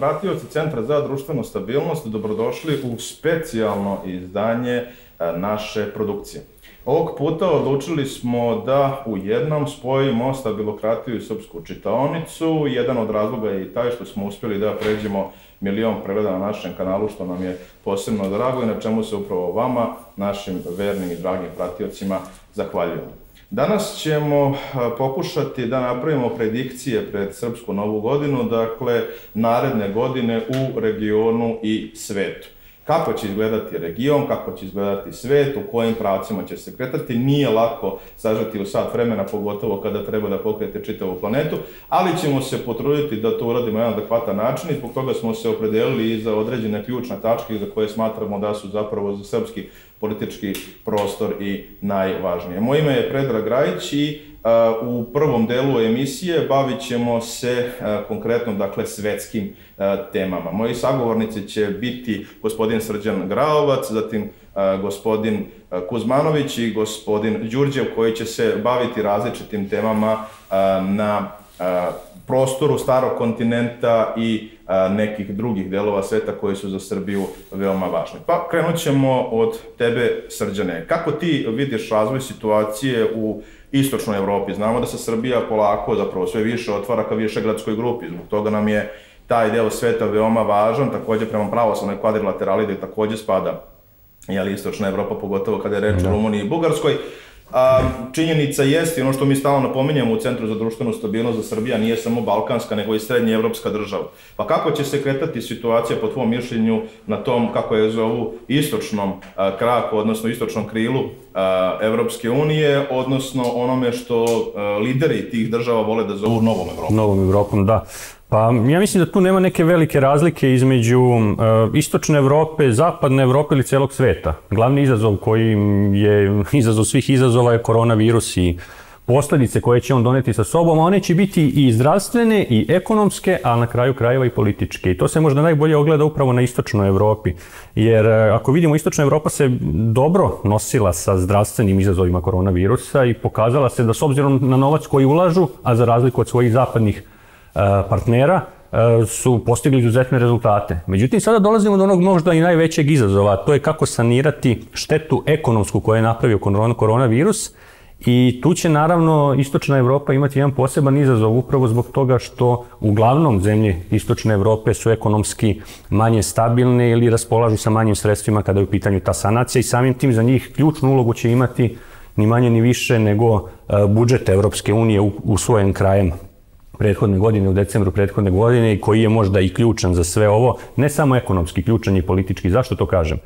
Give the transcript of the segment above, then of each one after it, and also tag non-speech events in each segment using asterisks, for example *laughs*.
Pratioci Centra za društvenu stabilnost, dobrodošli u specijalno izdanje e, naše produkcije. Ovog puta odlučili smo da u jednom spojimo stabilokratiju i srpsku čitaonicu. Jedan od razloga je i taj što smo uspjeli da pređemo milion pregleda na našem kanalu, što nam je posebno drago i na čemu se upravo vama, našim vernim i dragim pratiocima, zahvaljujemo. Danas ćemo pokušati da napravimo predikcije pred Srpsku novu godinu, dakle naredne godine u regionu i svetu. Kako će izgledati region, kako će izgledati svet, u kojim pravcima će se kretati, nije lako sažati u sat vremena, pogotovo kada treba da pokrete čitavu planetu, ali ćemo se potruditi da to uradimo na adekvatan način i zbog toga smo se opredelili i za određene ključne tačke za koje smatramo da su zapravo za srpski politički prostor i najvažnije. Moje ime je Predrag Rajić i u prvom delu emisije bavit ćemo se konkretno dakle svetskim temama. Moji sagovornici će biti gospodin Srđan Graovac, zatim gospodin Kuzmanović i gospodin Đurđev koji će se baviti različitim temama na prostoru starog kontinenta i nekih drugih delova sveta koji su za Srbiju veoma važni. Pa krenut ćemo od tebe, Srđane. Kako ti vidiš razvoj situacije u istočnoj Evropi? Znamo da se Srbija polako zapravo sve više otvara ka višegradskoj grupi, zbog toga nam je taj deo sveta veoma važan, takođe prema pravoslavnoj kvadrilaterali da takođe spada jeli, istočna Evropa, pogotovo kada je reč o da. Rumuniji i Bugarskoj. A, činjenica jeste, ono što mi stalno napominjamo u Centru za društvenu stabilnost za Srbija nije samo balkanska, nego i srednje evropska država. Pa kako će se kretati situacija po tvom mišljenju na tom, kako je zovu, istočnom a, kraku, odnosno istočnom krilu a, Evropske unije, odnosno onome što a, lideri tih država vole da zovu Novom Evropom? Novom Evropom, da. Pa ja mislim da tu nema neke velike razlike između uh, istočne Evrope, zapadne Evrope ili celog sveta. Glavni izazov koji je *laughs* izazov svih izazova je koronavirus i posledice koje će on doneti sa sobom, a one će biti i zdravstvene i ekonomske, a na kraju krajeva i političke. I to se možda najbolje ogleda upravo na istočnoj Evropi. Jer ako vidimo, istočna Evropa se dobro nosila sa zdravstvenim izazovima koronavirusa i pokazala se da s obzirom na novac koji ulažu, a za razliku od svojih zapadnih E, partnera e, su postigli izuzetne rezultate. Međutim, sada dolazimo do onog možda i najvećeg izazova, to je kako sanirati štetu ekonomsku koju je napravio koronavirus I tu će naravno Istočna Evropa imati jedan poseban izazov upravo zbog toga što uglavnom zemlje Istočne Evrope su ekonomski manje stabilne ili raspolažu sa manjim sredstvima kada je u pitanju ta sanacija i samim tim za njih ključnu ulogu će imati ni manje ni više nego e, budžet Evropske unije usvojen krajem prethodne godine, u decembru prethodne godine i koji je možda i ključan za sve ovo, ne samo ekonomski, ključan i politički. Zašto to kažem?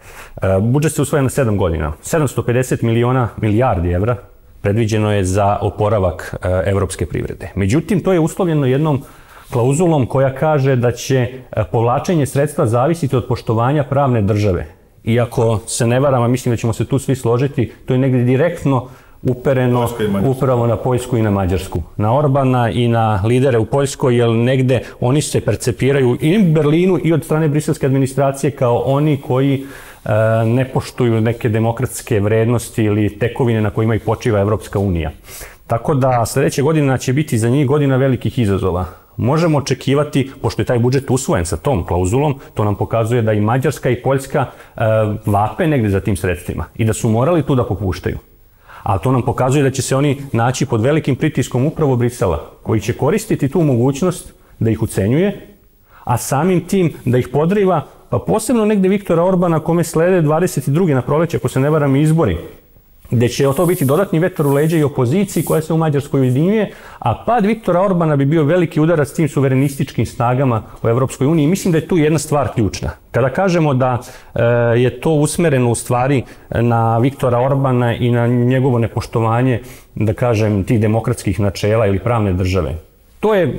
E, budžet se usvoja na 7 godina. 750 miliona milijardi evra predviđeno je za oporavak e, evropske privrede. Međutim, to je uslovljeno jednom klauzulom koja kaže da će e, povlačenje sredstva zavisiti od poštovanja pravne države. Iako se ne varam, a mislim da ćemo se tu svi složiti, to je negde direktno upereno upravo na Poljsku i na Mađarsku. Na Orbana i na lidere u Poljskoj, jer negde oni se percepiraju i u Berlinu i od strane briselske administracije kao oni koji e, ne poštuju neke demokratske vrednosti ili tekovine na kojima i počiva Evropska unija. Tako da sledeće godina će biti za njih godina velikih izazova. Možemo očekivati, pošto je taj budžet usvojen sa tom klauzulom, to nam pokazuje da i Mađarska i Poljska e, vape negde za tim sredstvima i da su morali tu da popuštaju a to nam pokazuje da će se oni naći pod velikim pritiskom upravo Brisela, koji će koristiti tu mogućnost da ih ucenjuje, a samim tim da ih podriva, pa posebno negde Viktora Orbana kome slede 22. na proleće, ako se ne varam, izbori, gde će to biti dodatni vetar u leđa i opoziciji koja se u Mađarskoj ujedinjuje, a pad Viktora Orbana bi bio veliki udarac tim suverenističkim snagama u Evropskoj uniji. Mislim da je tu jedna stvar ključna. Kada kažemo da e, je to usmereno u stvari na Viktora Orbana i na njegovo nepoštovanje, da kažem, tih demokratskih načela ili pravne države, to je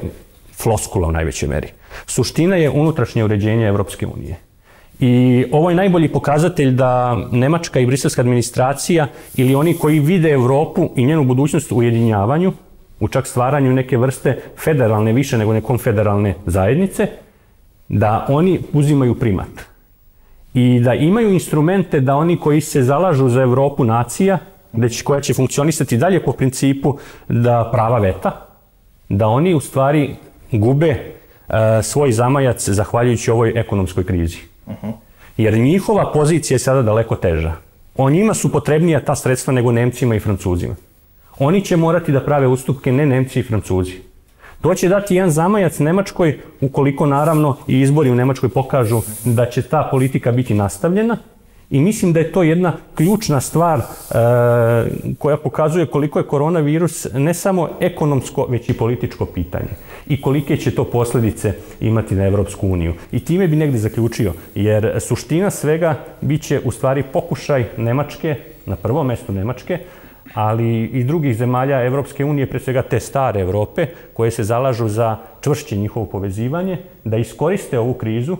floskula u najvećoj meri. Suština je unutrašnje uređenje Evropske unije. I ovo je najbolji pokazatelj da Nemačka i briselska administracija ili oni koji vide Evropu i njenu budućnost u ujedinjavanju, u čak stvaranju neke vrste federalne, više nego nekom federalne zajednice, da oni uzimaju primat. I da imaju instrumente da oni koji se zalažu za Evropu nacija, će, koja će funkcionisati dalje po principu da prava veta, da oni u stvari gube svoj zamajac zahvaljujući ovoj ekonomskoj krizi. Jer njihova pozicija je sada daleko teža. O njima su potrebnija ta sredstva nego Nemcima i Francuzima. Oni će morati da prave ustupke, ne Nemci i Francuzi. To će dati jedan zamajac Nemačkoj, ukoliko naravno i izbori u Nemačkoj pokažu da će ta politika biti nastavljena, I mislim da je to jedna ključna stvar e, koja pokazuje koliko je koronavirus ne samo ekonomsko, već i političko pitanje. I kolike će to posljedice imati na Evropsku uniju. I time bi negde zaključio, jer suština svega biće u stvari pokušaj Nemačke, na prvom mestu Nemačke, ali i drugih zemalja Evropske unije, pre svega te stare Evrope, koje se zalažu za čvršće njihovo povezivanje, da iskoriste ovu krizu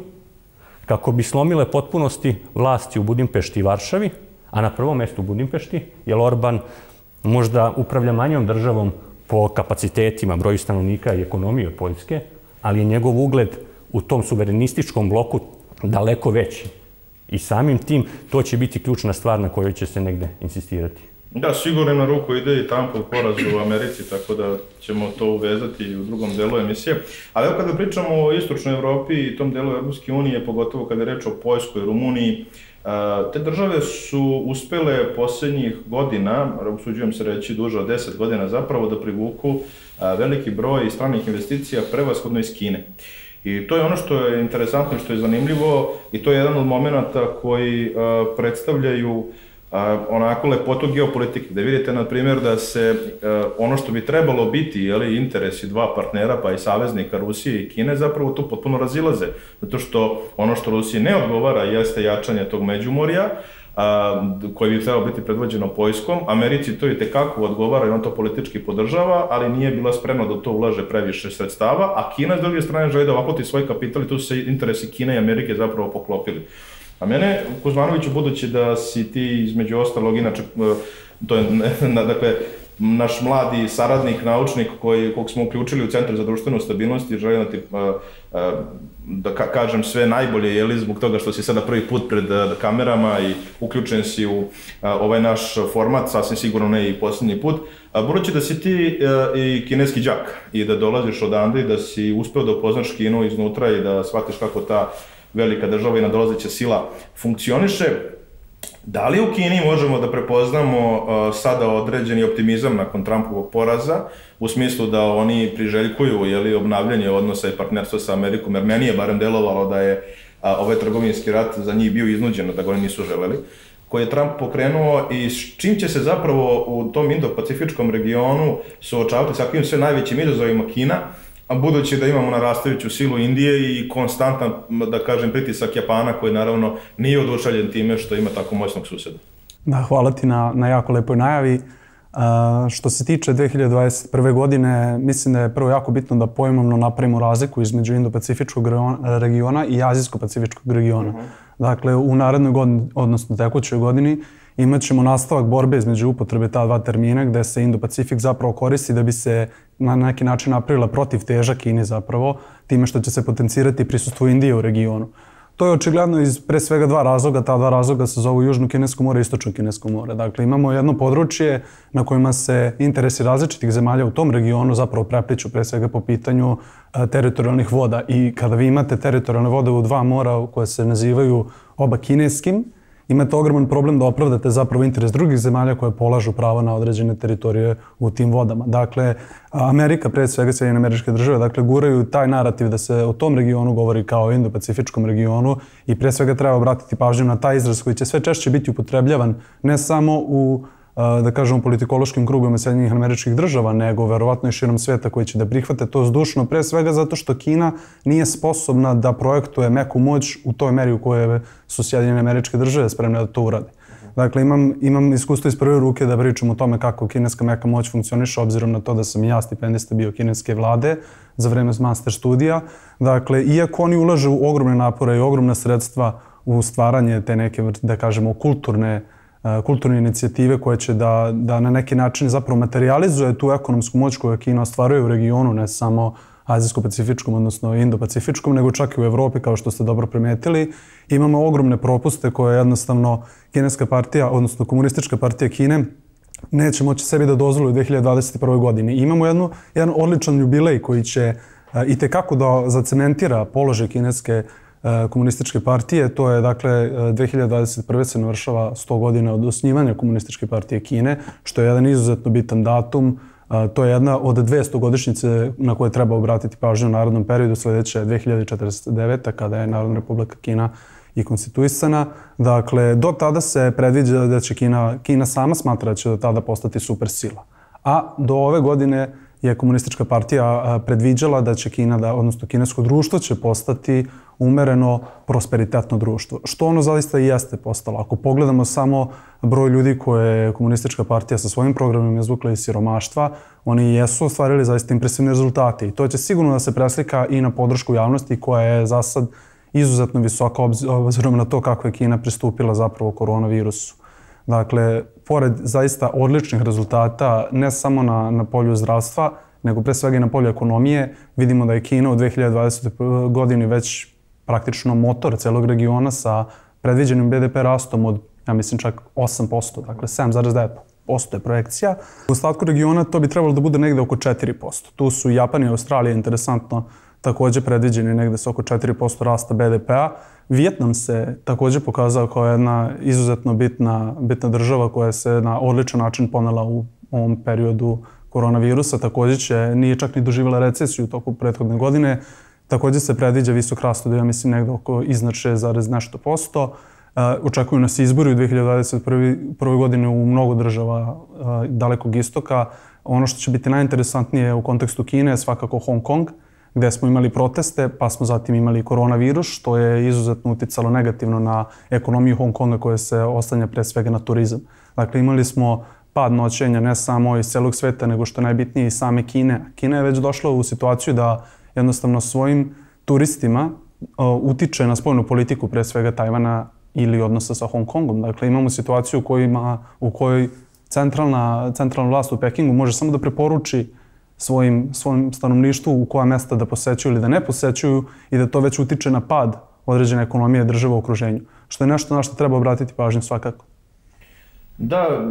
kako bi slomile potpunosti vlasti u Budimpešti i Varšavi, a na prvom mestu u Budimpešti, jer Orban možda upravlja manjom državom po kapacitetima, broju stanovnika i ekonomije od Poljske, ali je njegov ugled u tom suverenističkom bloku daleko veći. I samim tim to će biti ključna stvar na kojoj će se negde insistirati. Da, sigurno na ruku ide i Trumpov poraz u Americi, tako da ćemo to uvezati i u drugom delu emisije. Ali evo kada pričamo o istočnoj Evropi i tom delu Evropske unije, pogotovo kada je reč o Poljskoj, Rumuniji, te države su uspele poslednjih godina, usuđujem se reći duže od 10 godina zapravo, da privuku veliki broj stranih investicija, prevashodno iz Kine. I to je ono što je interesantno što je zanimljivo i to je jedan od momenta koji predstavljaju uh, a, onako lepotu geopolitike, da vidite, na primjer, da se a, e, ono što bi trebalo biti, jeli, interesi dva partnera, pa i saveznika Rusije i Kine, zapravo tu potpuno razilaze. Zato što ono što Rusiji ne odgovara jeste jačanje tog međumorja, a, koji bi trebalo biti predvođeno Poljskom. Americi to i tekako odgovara i on to politički podržava, ali nije bila spremna da to ulaže previše sredstava, a Kina s druge strane želi da ovakoti svoj kapital i tu su se interesi Kine i Amerike zapravo poklopili. A mene, Kuzmanoviću, budući da si ti između ostalog, inače, e, to je, dakle, naš mladi saradnik, naučnik koji, kog smo uključili u Centar za društvenu stabilnost i želim da ti, e, e, da ka, kažem sve najbolje, jeli, zbog toga što si sada prvi put pred kamerama i uključen si u ovaj naš format, sasvim sigurno ne i poslednji put. Budući da si ti i kineski đak i da dolaziš odande i da si uspeo da upoznaš Kinu iznutra i da shvatiš kako ta velika država i nadolazeća sila funkcioniše. Da li u Kini možemo da prepoznamo uh, sada određeni optimizam nakon Trumpovog poraza, u smislu da oni priželjkuju jeli, obnavljanje odnosa i partnerstva sa Amerikom, jer meni je barem delovalo da je a, ovaj trgovinski rat za njih bio iznuđeno, da ga oni nisu želeli, koji je Trump pokrenuo i s čim će se zapravo u tom Indo-Pacifičkom regionu suočavati sa kakvim sve najvećim izazovima Kina, a budući da imamo narastajuću silu Indije i konstantan, da kažem, pritisak Japana koji naravno nije odušaljen time što ima tako moćnog suseda. Da, hvala ti na, na jako lepoj najavi. Uh, što se tiče 2021. godine, mislim da je prvo jako bitno da pojmovno napravimo razliku između Indo-Pacifičkog regiona i Azijsko-Pacifičkog regiona. Uh mhm. -huh. Dakle, u narednoj godini, odnosno tekućoj godini, imat ćemo nastavak borbe između upotrebe ta dva termina gde se Indo-Pacifik zapravo koristi da bi se na neki način napravila protiv teža Kini zapravo, time što će se potencirati prisustvo Indije u regionu. To je očigledno iz pre svega dva razloga. Ta dva razloga se zovu Južno Kinesko more i Istočno Kinesko more. Dakle, imamo jedno područje na kojima se interesi različitih zemalja u tom regionu zapravo prepliču pre svega po pitanju teritorijalnih voda. I kada vi imate teritorijalne vode u dva mora koje se nazivaju oba kineskim, imate ogroman problem da opravdate zapravo interes drugih zemalja koje polažu pravo na određene teritorije u tim vodama. Dakle, Amerika, pre svega Sjedinjene američke države, dakle, guraju taj narativ da se o tom regionu govori kao o Indo-Pacifičkom regionu i pre svega treba obratiti pažnju na taj izraz koji će sve češće biti upotrebljavan ne samo u da kažemo, politikološkim krugom Sjedinjenih američkih država, nego verovatno i širom sveta koji će da prihvate to zdušno, pre svega zato što Kina nije sposobna da projektuje meku moć u toj meri u kojoj su Sjedinjene američke države spremne da to urade. Dakle, imam, imam iskustvo iz prve ruke da pričam o tome kako kineska meka moć funkcioniše, obzirom na to da sam i ja stipendista bio kineske vlade za vreme master studija. Dakle, iako oni ulažu ogromne napore i ogromna sredstva u stvaranje te neke, da kažemo, kulturne kulturne inicijative koje će da, da na neki način zapravo materializuje tu ekonomsku moć koju Kina ostvaruje u regionu, ne samo azijsko-pacifičkom, odnosno indo-pacifičkom, nego čak i u Evropi, kao što ste dobro primetili. Imamo ogromne propuste koje jednostavno kineska partija, odnosno komunistička partija Kine, neće moći sebi da dozvoli u 2021. godini. imamo jednu, jedan odličan jubilej koji će i tekako da zacementira položaj kineske komunističke partije. To je, dakle, 2021. se navršava 100 godina od osnivanja komunističke partije Kine, što je jedan izuzetno bitan datum. To je jedna od 200 godišnjice na koje treba obratiti pažnju u narodnom periodu. Sledeća je 2049. kada je Narodna republika Kina i konstituisana. Dakle, do tada se predviđa da će Kina, Kina sama smatra da će do tada postati supersila. A do ove godine je komunistička partija predviđala da će Kina, da, odnosno kinesko društvo će postati umereno prosperitetno društvo. Što ono zaista i jeste postalo. Ako pogledamo samo broj ljudi koje je komunistička partija sa svojim programima izvukla iz siromaštva, oni jesu ostvarili zaista impresivne rezultate i to će sigurno da se preslika i na podršku javnosti koja je za sad izuzetno visoka obzirom na to kako je Kina pristupila zapravo koronavirusu. Dakle, pored zaista odličnih rezultata, ne samo na, na polju zdravstva, nego pre svega i na polju ekonomije, vidimo da je Kina u 2020. godini već praktično motor celog regiona sa predviđenim BDP rastom od, ja mislim, čak 8%, dakle 7,9% je projekcija. U ostatku regiona to bi trebalo da bude negde oko 4%. Tu su Japan i Australija interesantno takođe predviđeni negde sa oko 4% rasta BDP-a. Vjetnam se takođe pokazao kao jedna izuzetno bitna, bitna država koja se na odličan način ponela u ovom periodu koronavirusa. Takođe će, nije čak ni doživjela recesiju u toku prethodne godine. Takođe se predviđa visok rast od, ja mislim, negde oko iznad 6, nešto posto. Uh, očekuju nas izbori u 2021. godine u mnogo država uh, dalekog istoka. Ono što će biti najinteresantnije u kontekstu Kine je svakako Hong Kong, gde smo imali proteste, pa smo zatim imali koronavirus, što je izuzetno uticalo negativno na ekonomiju Hong Konga koja se ostanja pre svega na turizam. Dakle, imali smo pad noćenja ne samo iz celog sveta, nego što je najbitnije i same Kine. Kina je već došla u situaciju da jednostavno svojim turistima uh, utiče na spojnu politiku pre svega Tajvana ili odnosa sa Hong Kongom. Dakle, imamo situaciju u, kojima, u kojoj centralna, centralna vlast u Pekingu može samo da preporuči svojim, svojim stanovništvu u koja mesta da posećuju ili da ne posećuju i da to već utiče na pad određene ekonomije država u okruženju. Što je nešto na što treba obratiti pažnju svakako. Da,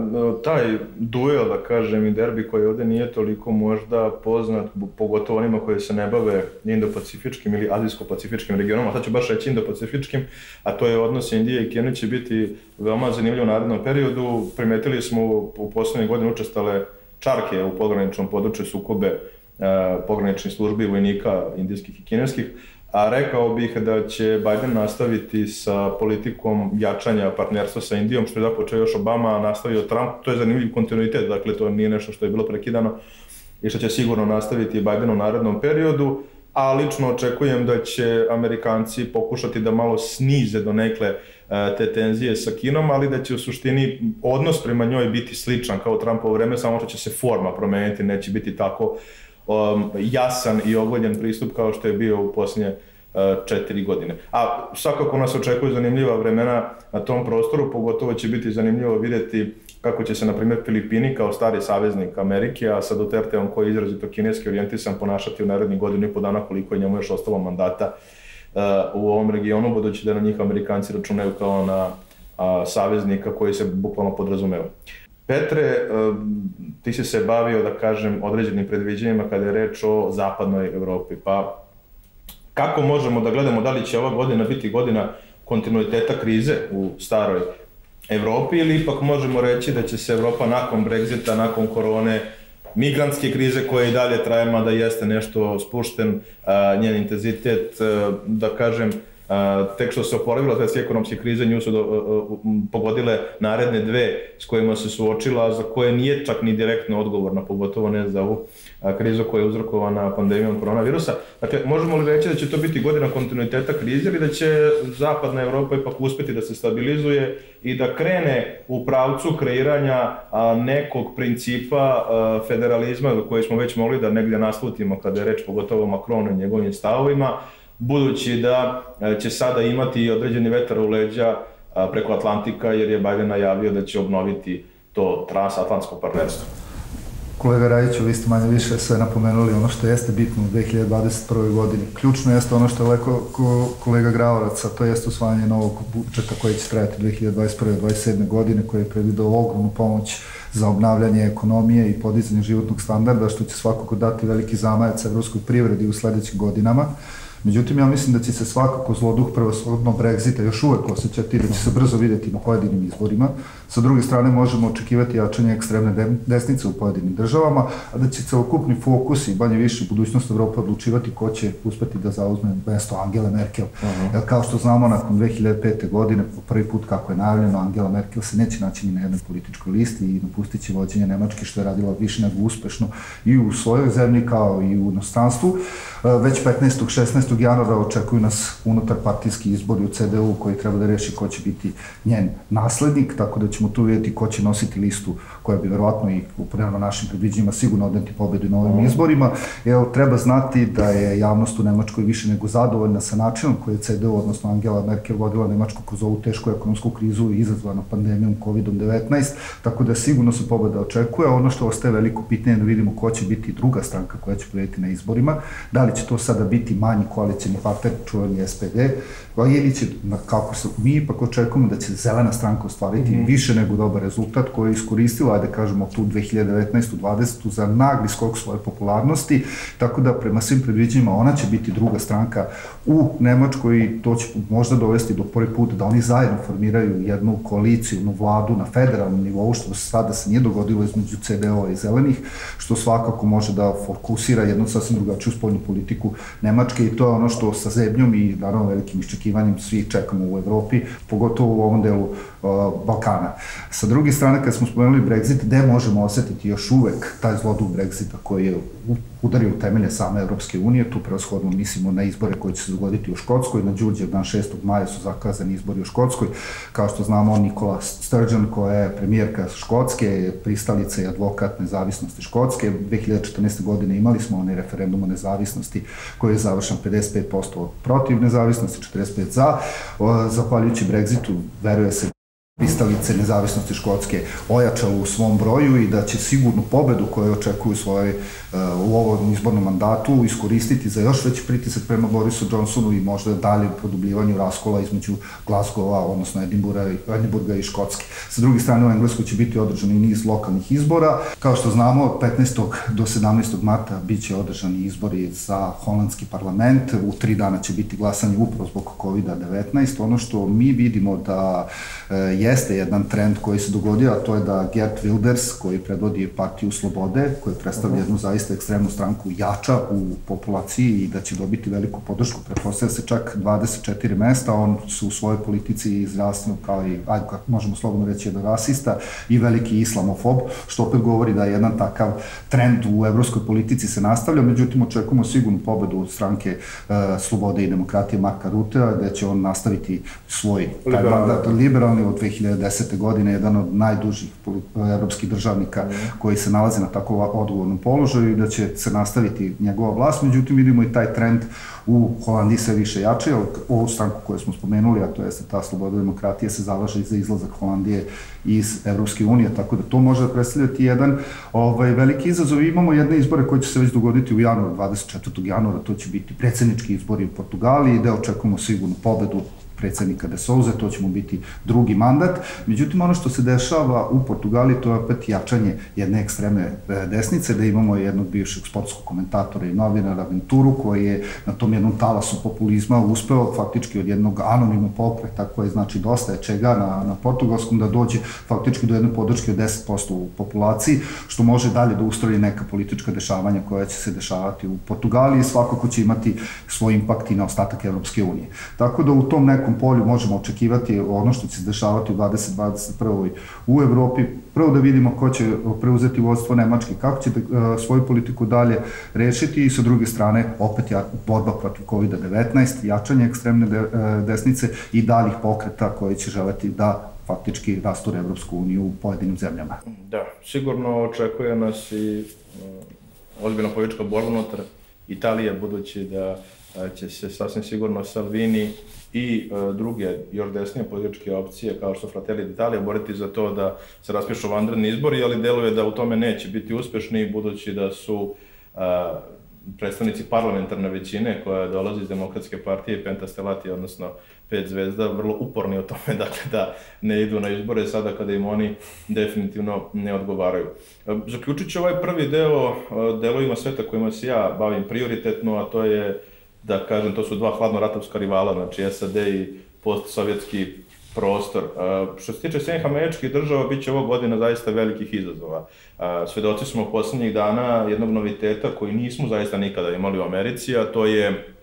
taj duel, da kažem, i derbi koji ovde nije toliko možda poznat, pogotovo onima koji se ne bave indo-pacifičkim ili azijsko-pacifičkim regionom, a sad ću baš reći indo-pacifičkim, a to je odnos Indije i Kine će biti veoma zanimljiv u narednom periodu. Primetili smo u poslednje godine učestale čarke u pograničnom području sukobe e, pograničnih službi vojnika indijskih i kineskih, a rekao bih da će Biden nastaviti sa politikom jačanja partnerstva sa Indijom, što je započeo još Obama, a nastavio Trump, to je zanimljiv kontinuitet, dakle to nije nešto što je bilo prekidano i što će sigurno nastaviti Biden u narednom periodu, a lično očekujem da će Amerikanci pokušati da malo snize do nekle E, te tenzije sa Kinom, ali da će u suštini odnos prema njoj biti sličan kao Trumpovo vreme, samo što će se forma promeniti, neće biti tako um, jasan i ogoljen pristup kao što je bio u posljednje uh, četiri godine. A svakako nas očekuju zanimljiva vremena na tom prostoru, pogotovo će biti zanimljivo videti kako će se, na primjer, Filipini kao stari saveznik Amerike, a sa Duterteom koji je izrazito kineski orijentisan ponašati u narednih godinu i po dana koliko je njemu još ostalo mandata uh, u ovom regionu, budući da na njih Amerikanci računaju kao na a, saveznika koji se bukvalno podrazumeva. Petre, ti si se bavio, da kažem, određenim predviđenjima kada je reč o zapadnoj Evropi, pa kako možemo da gledamo da li će ova godina biti godina kontinuiteta krize u staroj Evropi ili ipak možemo reći da će se Evropa nakon Brexita, nakon korone, migrantske krize koja i dalje traje, mada jeste nešto spušten, a, njen intenzitet, a, da kažem, tek što se oporavila svetske ekonomske krize, nju su do, pogodile naredne dve s kojima se suočila, za koje nije čak ni direktno odgovorna, pogotovo ne za ovu krizu koja je uzrokovana pandemijom koronavirusa. Dakle, možemo li reći da će to biti godina kontinuiteta krize ili da će zapadna Evropa ipak uspeti da se stabilizuje i da krene u pravcu kreiranja nekog principa federalizma koji smo već mogli da negde naslutimo kada je reč pogotovo Makronu i njegovim stavovima, budući da će sada imati određeni vetar u leđa preko Atlantika jer je Biden najavio da će obnoviti to transatlantsko partnerstvo. Kolega Rajiću, vi ste manje više sve napomenuli ono što jeste bitno u 2021. godini. Ključno jeste ono što je leko ko, kolega Gravorac, a to jeste usvajanje novog budžeta koji će trajati 2021. 2027. godine, koji je predvidao ogromnu pomoć za obnavljanje ekonomije i podizanje životnog standarda, što će svakako dati veliki zamajac evropskoj privredi u sledećim godinama. Međutim, ja mislim da će se svakako zloduh prvoshodno Brexita još uvek osjećati, da će se brzo videti na pojedinim izborima. Sa druge strane, možemo očekivati jačanje ekstremne desnice u pojedinim državama, a da će celokupni fokus i banje više budućnost Evrope odlučivati ko će uspeti da zauzme mesto Angela Merkel. Uh -huh. Jer kao što znamo, nakon 2005. godine, po prvi put kako je najavljeno, Angela Merkel se neće naći ni na jednoj političkoj listi i napustit će vođenje Nemačke, što je radila više nego uspešno i u svojoj zemlji kao i u inostranstvu. Već 15. 16 januara očekuju nas unutar partijski izbori u CDU koji treba da reši ko će biti njen naslednik, tako da ćemo tu vidjeti ko će nositi listu koja bi verovatno i prema našim predviđenjima sigurno odneti pobedu na ovim izborima. Evo, treba znati da je javnost u Nemačkoj više nego zadovoljna sa načinom koji je CDU, odnosno Angela Merkel, vodila Nemačku kroz ovu tešku ekonomsku krizu i izazvana pandemijom COVID-19, tako da sigurno se pobeda očekuje. Ono što ostaje veliko pitanje je da vidimo ko će biti druga stranka koja će pobediti na izborima. Da li će to sada biti manji koalicijni partner, čuveni SPD, ili će, kako se, mi ipak očekujemo da će zelena stranka ostvariti mm -hmm. više nego dobar rezultat koji je iskoristila, ajde kažemo, tu 2019. 20. za nagli skok svoje popularnosti, tako da prema svim predviđenjima ona će biti druga stranka u Nemačkoj to će možda dovesti do prvi put da oni zajedno formiraju jednu koaliciju, jednu vladu na federalnom nivou, što se sada se nije dogodilo između CDO i zelenih, što svakako može da fokusira jednu sasvim drugačiju spoljnu politiku Nemačke i to je ono što sa zemljom i naravno velikim iščekivanjem svi čekamo u Evropi, pogotovo u ovom delu Balkana. Sa druge strane, kad smo spomenuli Brexit, gde možemo osetiti još uvek taj zloduh Brexita koji je udario u temelje same Evropske unije, tu preoshodno mislimo na izbore koji će se dogoditi u Škotskoj, na Đurđev dan 6. maja su zakazani izbori u Škotskoj, kao što znamo Nikola Sturgeon koja je premijerka Škotske, pristalica i advokat nezavisnosti Škotske, 2014. godine imali smo onaj referendum o nezavisnosti koji je završen 55% protiv nezavisnosti, 45 za, zahvaljujući Brexitu veruje se pristalice nezavisnosti Škotske ojačalo u svom broju i da će sigurnu pobedu koju očekuju svoje u ovom izbornom mandatu iskoristiti za još veći pritisak prema Borisu Johnsonu i možda dalje produbljivanju raskola između Glasgowa, odnosno Edinburga, i Škotske. Sa druge strane, u Engleskoj će biti održani niz lokalnih izbora. Kao što znamo, od 15. do 17. marta biće održani izbori za holandski parlament. U tri dana će biti glasanje upravo zbog COVID-19. Ono što mi vidimo da e, jeste jedan trend koji se dogodio, a to je da Gert Wilders, koji predvodi partiju Slobode, koji predstavlja jednu zaista ekstremnu stranku jača u populaciji i da će dobiti veliku podršku. Prepostavlja se čak 24 mesta, on su u svojoj politici izrasno kao i, ajde, kako možemo slobodno reći, jedan rasista i veliki islamofob, što opet govori da je jedan takav trend u evropskoj politici se nastavlja, međutim očekujemo sigurnu pobedu od stranke uh, Slobode i demokratije Marka Rutea, gde će on nastaviti svoj taj mandat liberalni od 2010. godine, jedan od najdužih evropskih državnika mm. koji se nalaze na tako odgovornom položaju i da će se nastaviti njegova vlast, međutim vidimo i taj trend u Holandiji sve više jače, jer ovu stranku koju smo spomenuli, a to jeste ta sloboda demokratije, se zalaže za izlazak Holandije iz Evropske unije, tako da to može da predstavljati jedan ovaj, veliki izazov. Imamo jedne izbore koje će se već dogoditi u januaru, 24. januara, to će biti predsednički izbori u Portugaliji, gde očekujemo sigurnu pobedu predsednika de Souza, to će mu biti drugi mandat. Međutim, ono što se dešava u Portugali, to je opet jačanje jedne ekstremne e, desnice, da imamo jednog bivšeg sportskog komentatora i novinara Venturu, koji je na tom jednom talasu populizma uspeo faktički od jednog anonimnog pokreta, koji znači dosta je čega na, na portugalskom, da dođe faktički do jedne podrške od 10% u populaciji, što može dalje da ustroji neka politička dešavanja koja će se dešavati u Portugaliji i svakako će imati svoj impakt i na ostatak Evropske unije. Tako da u tom nekom nekom polju možemo očekivati ono što će se dešavati u 2021. u Evropi. Prvo da vidimo ko će preuzeti vodstvo Nemačke, kako će da, svoju politiku dalje rešiti i sa druge strane opet ja, borba protiv COVID-19, jačanje ekstremne de, desnice i daljih pokreta koje će želeti da faktički rasture Evropsku uniju u pojedinim zemljama. Da, sigurno očekuje nas i ozbiljna politička borba unutar Italije, budući da će se sasvim sigurno Salvini i e, druge još desnije političke opcije kao što Fratelli d'Italia boriti za to da se raspišu vanredni izbori, ali deluje da u tome neće biti uspešni budući da su e, predstavnici parlamentarne većine koja dolazi iz demokratske partije Pentastelati, odnosno pet zvezda, vrlo uporni o tome *laughs* dakle, da ne idu na izbore sada kada im oni definitivno ne odgovaraju. Zaključit ću ovaj prvi deo delovima sveta kojima se ja bavim prioritetno, a to je da kažem, to su dva hladno ratovska rivala, znači SAD i postsovjetski prostor. Što se tiče Sjednih američkih država, bit će ovo godina zaista velikih izazova. Svedoci smo poslednjih dana jednog noviteta koji nismo zaista nikada imali u Americi, a to je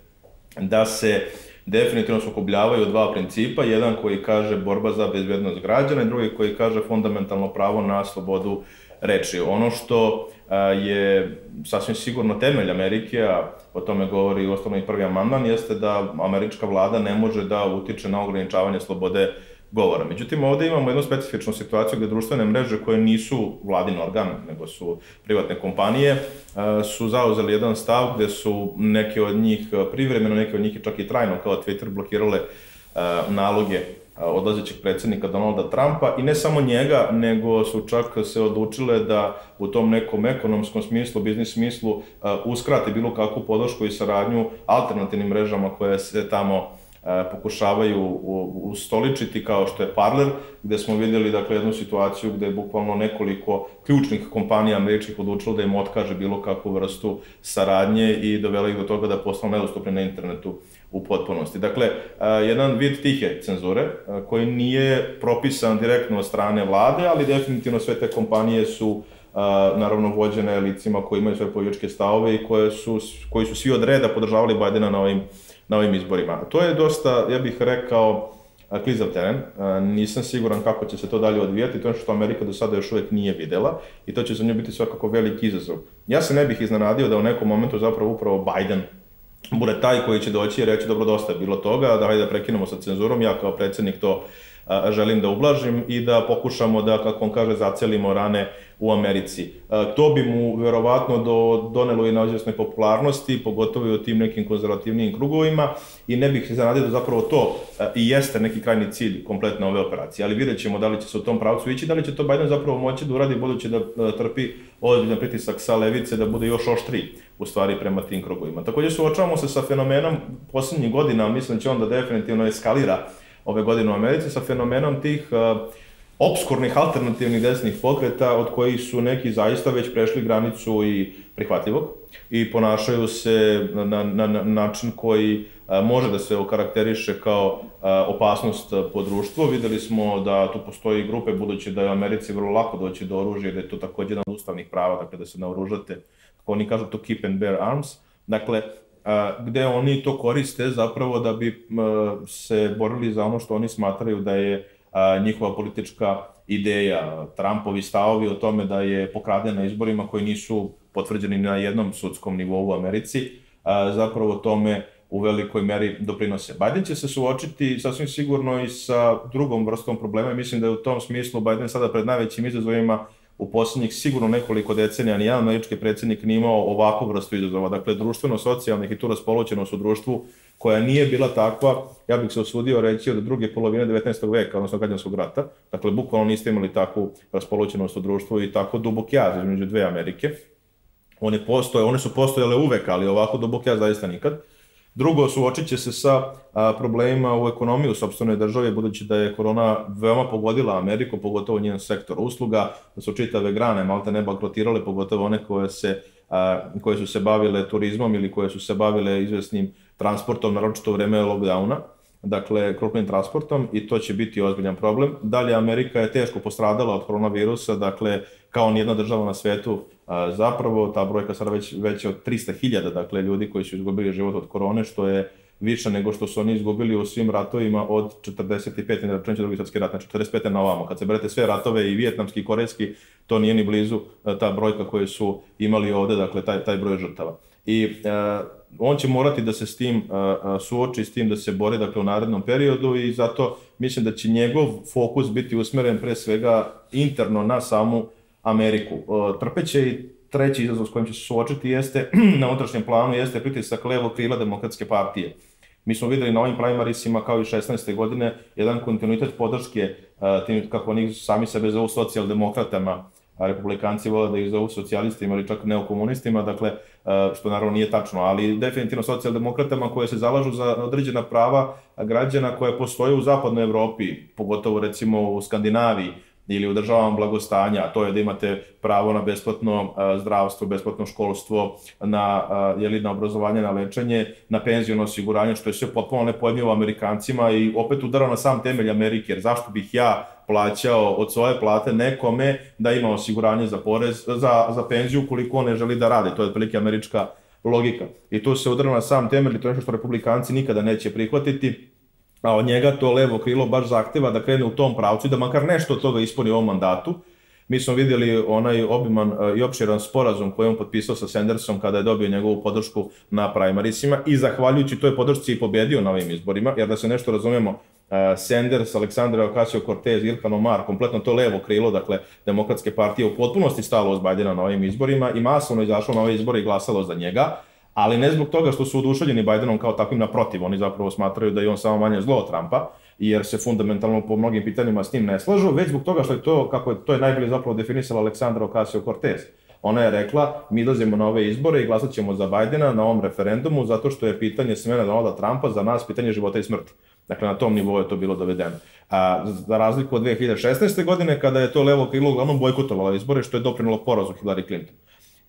da se definitivno sukobljavaju dva principa, jedan koji kaže borba za bezbednost građana i drugi koji kaže fundamentalno pravo na slobodu reči. Ono što je sasvim sigurno temelj Amerike, a o tome govori osnovno i prvi amandman, jeste da američka vlada ne može da utiče na ograničavanje slobode govora. Međutim, ovde imamo jednu specifičnu situaciju gde društvene mreže koje nisu vladin organ, nego su privatne kompanije, su zauzeli jedan stav gde su neke od njih privremeno, neke od njih čak i trajno kao Twitter blokirale naloge odlazećeg predsednika Donalda Trumpa i ne samo njega, nego su čak se odlučile da u tom nekom ekonomskom smislu, biznis smislu uskrate bilo kakvu podršku i saradnju alternativnim mrežama koje se tamo pokušavaju ustoličiti kao što je Parler, gde smo videli dakle, jednu situaciju gde je bukvalno nekoliko ključnih kompanija američkih odlučilo da im otkaže bilo kakvu vrstu saradnje i dovela ih do toga da postanu nedostupni na internetu u potpunosti. Dakle, jedan vid tihe cenzure koji nije propisan direktno od strane vlade, ali definitivno sve te kompanije su naravno vođene licima koji imaju svoje političke stavove i koje su, koji su svi od reda podržavali Bajdena na ovim, na ovim izborima. To je dosta, ja bih rekao, klizav teren. Nisam siguran kako će se to dalje odvijati, to je što Amerika do sada još uvek nije videla i to će za nju biti svakako veliki izazov. Ja se ne bih iznenadio da u nekom momentu zapravo upravo Biden bude taj koji će doći i reći dobro dosta je bilo toga, da hajde da prekinemo sa cenzurom, ja kao predsednik to želim da ublažim i da pokušamo da, kako on kaže, zacelimo rane u Americi. To bi mu verovatno do, donelo i na izvesnoj popularnosti, pogotovo i u tim nekim konzervativnijim krugovima i ne bih se zanadio da zapravo to i jeste neki krajni cilj kompletne ove operacije, ali vidjet ćemo da li će se u tom pravcu ići, da li će to Biden zapravo moći da uradi budući da trpi ozbiljan pritisak sa levice da bude još oštri u stvari prema tim krugovima. Takođe suočavamo se sa fenomenom poslednjih godina, mislim da će on da definitivno eskalira ove godine u Americi sa fenomenom tih uh, obskurnih alternativnih desnih pokreta od kojih su neki zaista već prešli granicu i prihvatljivog i ponašaju se na, na, na način koji a, može da se okarakteriše kao a, opasnost po društvu. Videli smo da tu postoji grupe, budući da je u Americi vrlo lako doći do oružja i da je to takođe jedan od ustavnih prava, dakle da se naoružate, kako oni kažu to keep and bear arms. Dakle, a, gde oni to koriste zapravo da bi a, se borili za ono što oni smatraju da je a, njihova politička ideja, Trumpovi stavovi o tome da je pokraden na izborima koji nisu potvrđeni na jednom sudskom nivou u Americi, a, zapravo tome u velikoj meri doprinose. Biden će se suočiti sasvim sigurno i sa drugom vrstom problema i mislim da je u tom smislu Biden sada pred najvećim izazovima u poslednjih sigurno nekoliko decenija nijedan američki predsednik nije imao ovakvu vrstu izazova. Dakle, društveno-socijalnih i tu raspoloćenost u društvu koja nije bila takva, ja bih se osudio reći, od druge polovine 19. veka, odnosno građanskog rata. Dakle, bukvalno niste imali takvu raspoloćenost u društvu i tako dubok jaz između dve Amerike. One, postoje, one su postojale uvek, ali ovako dubok jaz zaista nikad. Drugo, suočit će se sa a, problemima u ekonomiji u sobstvenoj državi, budući da je korona veoma pogodila Ameriku, pogotovo njen sektor usluga, da su čitave grane malte ne bankrotirale, pogotovo one koje, se, a, koje su se bavile turizmom ili koje su se bavile izvesnim transportom, naročito u vreme lockdowna dakle, krupnim transportom i to će biti ozbiljan problem. Dalje, Amerika je teško postradala od koronavirusa, dakle, kao nijedna država na svetu, zapravo ta brojka sada već veća od 300.000, dakle, ljudi koji su izgubili život od korone, što je više nego što su oni izgubili u svim ratovima od 45. na računajući drugi svetski rat, na 45. na ovamo. Kad se berete sve ratove i vijetnamski i korejski, to nije ni blizu ta brojka koju su imali ovde, dakle, taj, taj broj žrtava. I uh, on će morati da se s tim uh, suoči, s tim da se bori dakle, u narednom periodu i zato mislim da će njegov fokus biti usmeren pre svega interno na samu Ameriku. Uh, trpeće i treći izazov s kojim će se suočiti jeste, *clears throat* na unutrašnjem planu, jeste pritisak levo krila demokratske partije. Mi smo videli na ovim primarisima kao i 16. godine jedan kontinuitet podrške uh, tim, kako oni sami sebe zovu socijaldemokratama, a republikanci vole da ih zovu socijalistima ili čak neokomunistima, dakle, e, što naravno nije tačno, ali definitivno socijaldemokratama koje se zalažu za određena prava građana koje postoje u zapadnoj Evropi, pogotovo recimo u Skandinaviji, ili u državama blagostanja, a to je da imate pravo na besplatno zdravstvo, besplatno školstvo, na, jeli, na obrazovanje, na lečenje, na penziono osiguranje, što je sve potpuno nepojemljivo Amerikancima i opet udara na sam temelj Amerike, jer zašto bih ja plaćao od svoje plate nekome da ima osiguranje za porez, za, za penziju koliko on ne želi da radi. To je otprilike američka logika. I tu se udara na sam temelj to je nešto što republikanci nikada neće prihvatiti a od njega to levo krilo baš zahteva da krene u tom pravcu i da makar nešto od toga ispuni u ovom mandatu. Mi smo vidjeli onaj obiman e, i opširan sporazum koji on potpisao sa Sandersom kada je dobio njegovu podršku na primarisima i zahvaljujući toj podršci i pobedio na ovim izborima, jer da se nešto razumemo, e, Sanders, Aleksandra Ocasio-Cortez, Ilhan Omar, kompletno to levo krilo, dakle, demokratske partije u potpunosti stalo uz Bajdena na ovim izborima i masovno izašlo na ove izbore i glasalo za njega ali ne zbog toga što su oduševljeni Bidenom kao takvim naprotiv, oni zapravo smatraju da je on samo manje zlo od Trumpa, jer se fundamentalno po mnogim pitanjima s njim ne slažu, već zbog toga što je to, kako je to je najbolje zapravo definisala Aleksandra Ocasio-Cortez. Ona je rekla, mi dolazimo na ove izbore i glasat ćemo za Bajdena na ovom referendumu, zato što je pitanje smena Donalda Trumpa za nas pitanje života i smrti. Dakle, na tom nivou je to bilo dovedeno. A, za razliku od 2016. godine, kada je to levo krilo uglavnom bojkotovalo izbore, što je doprinalo porazu Hillary Clinton.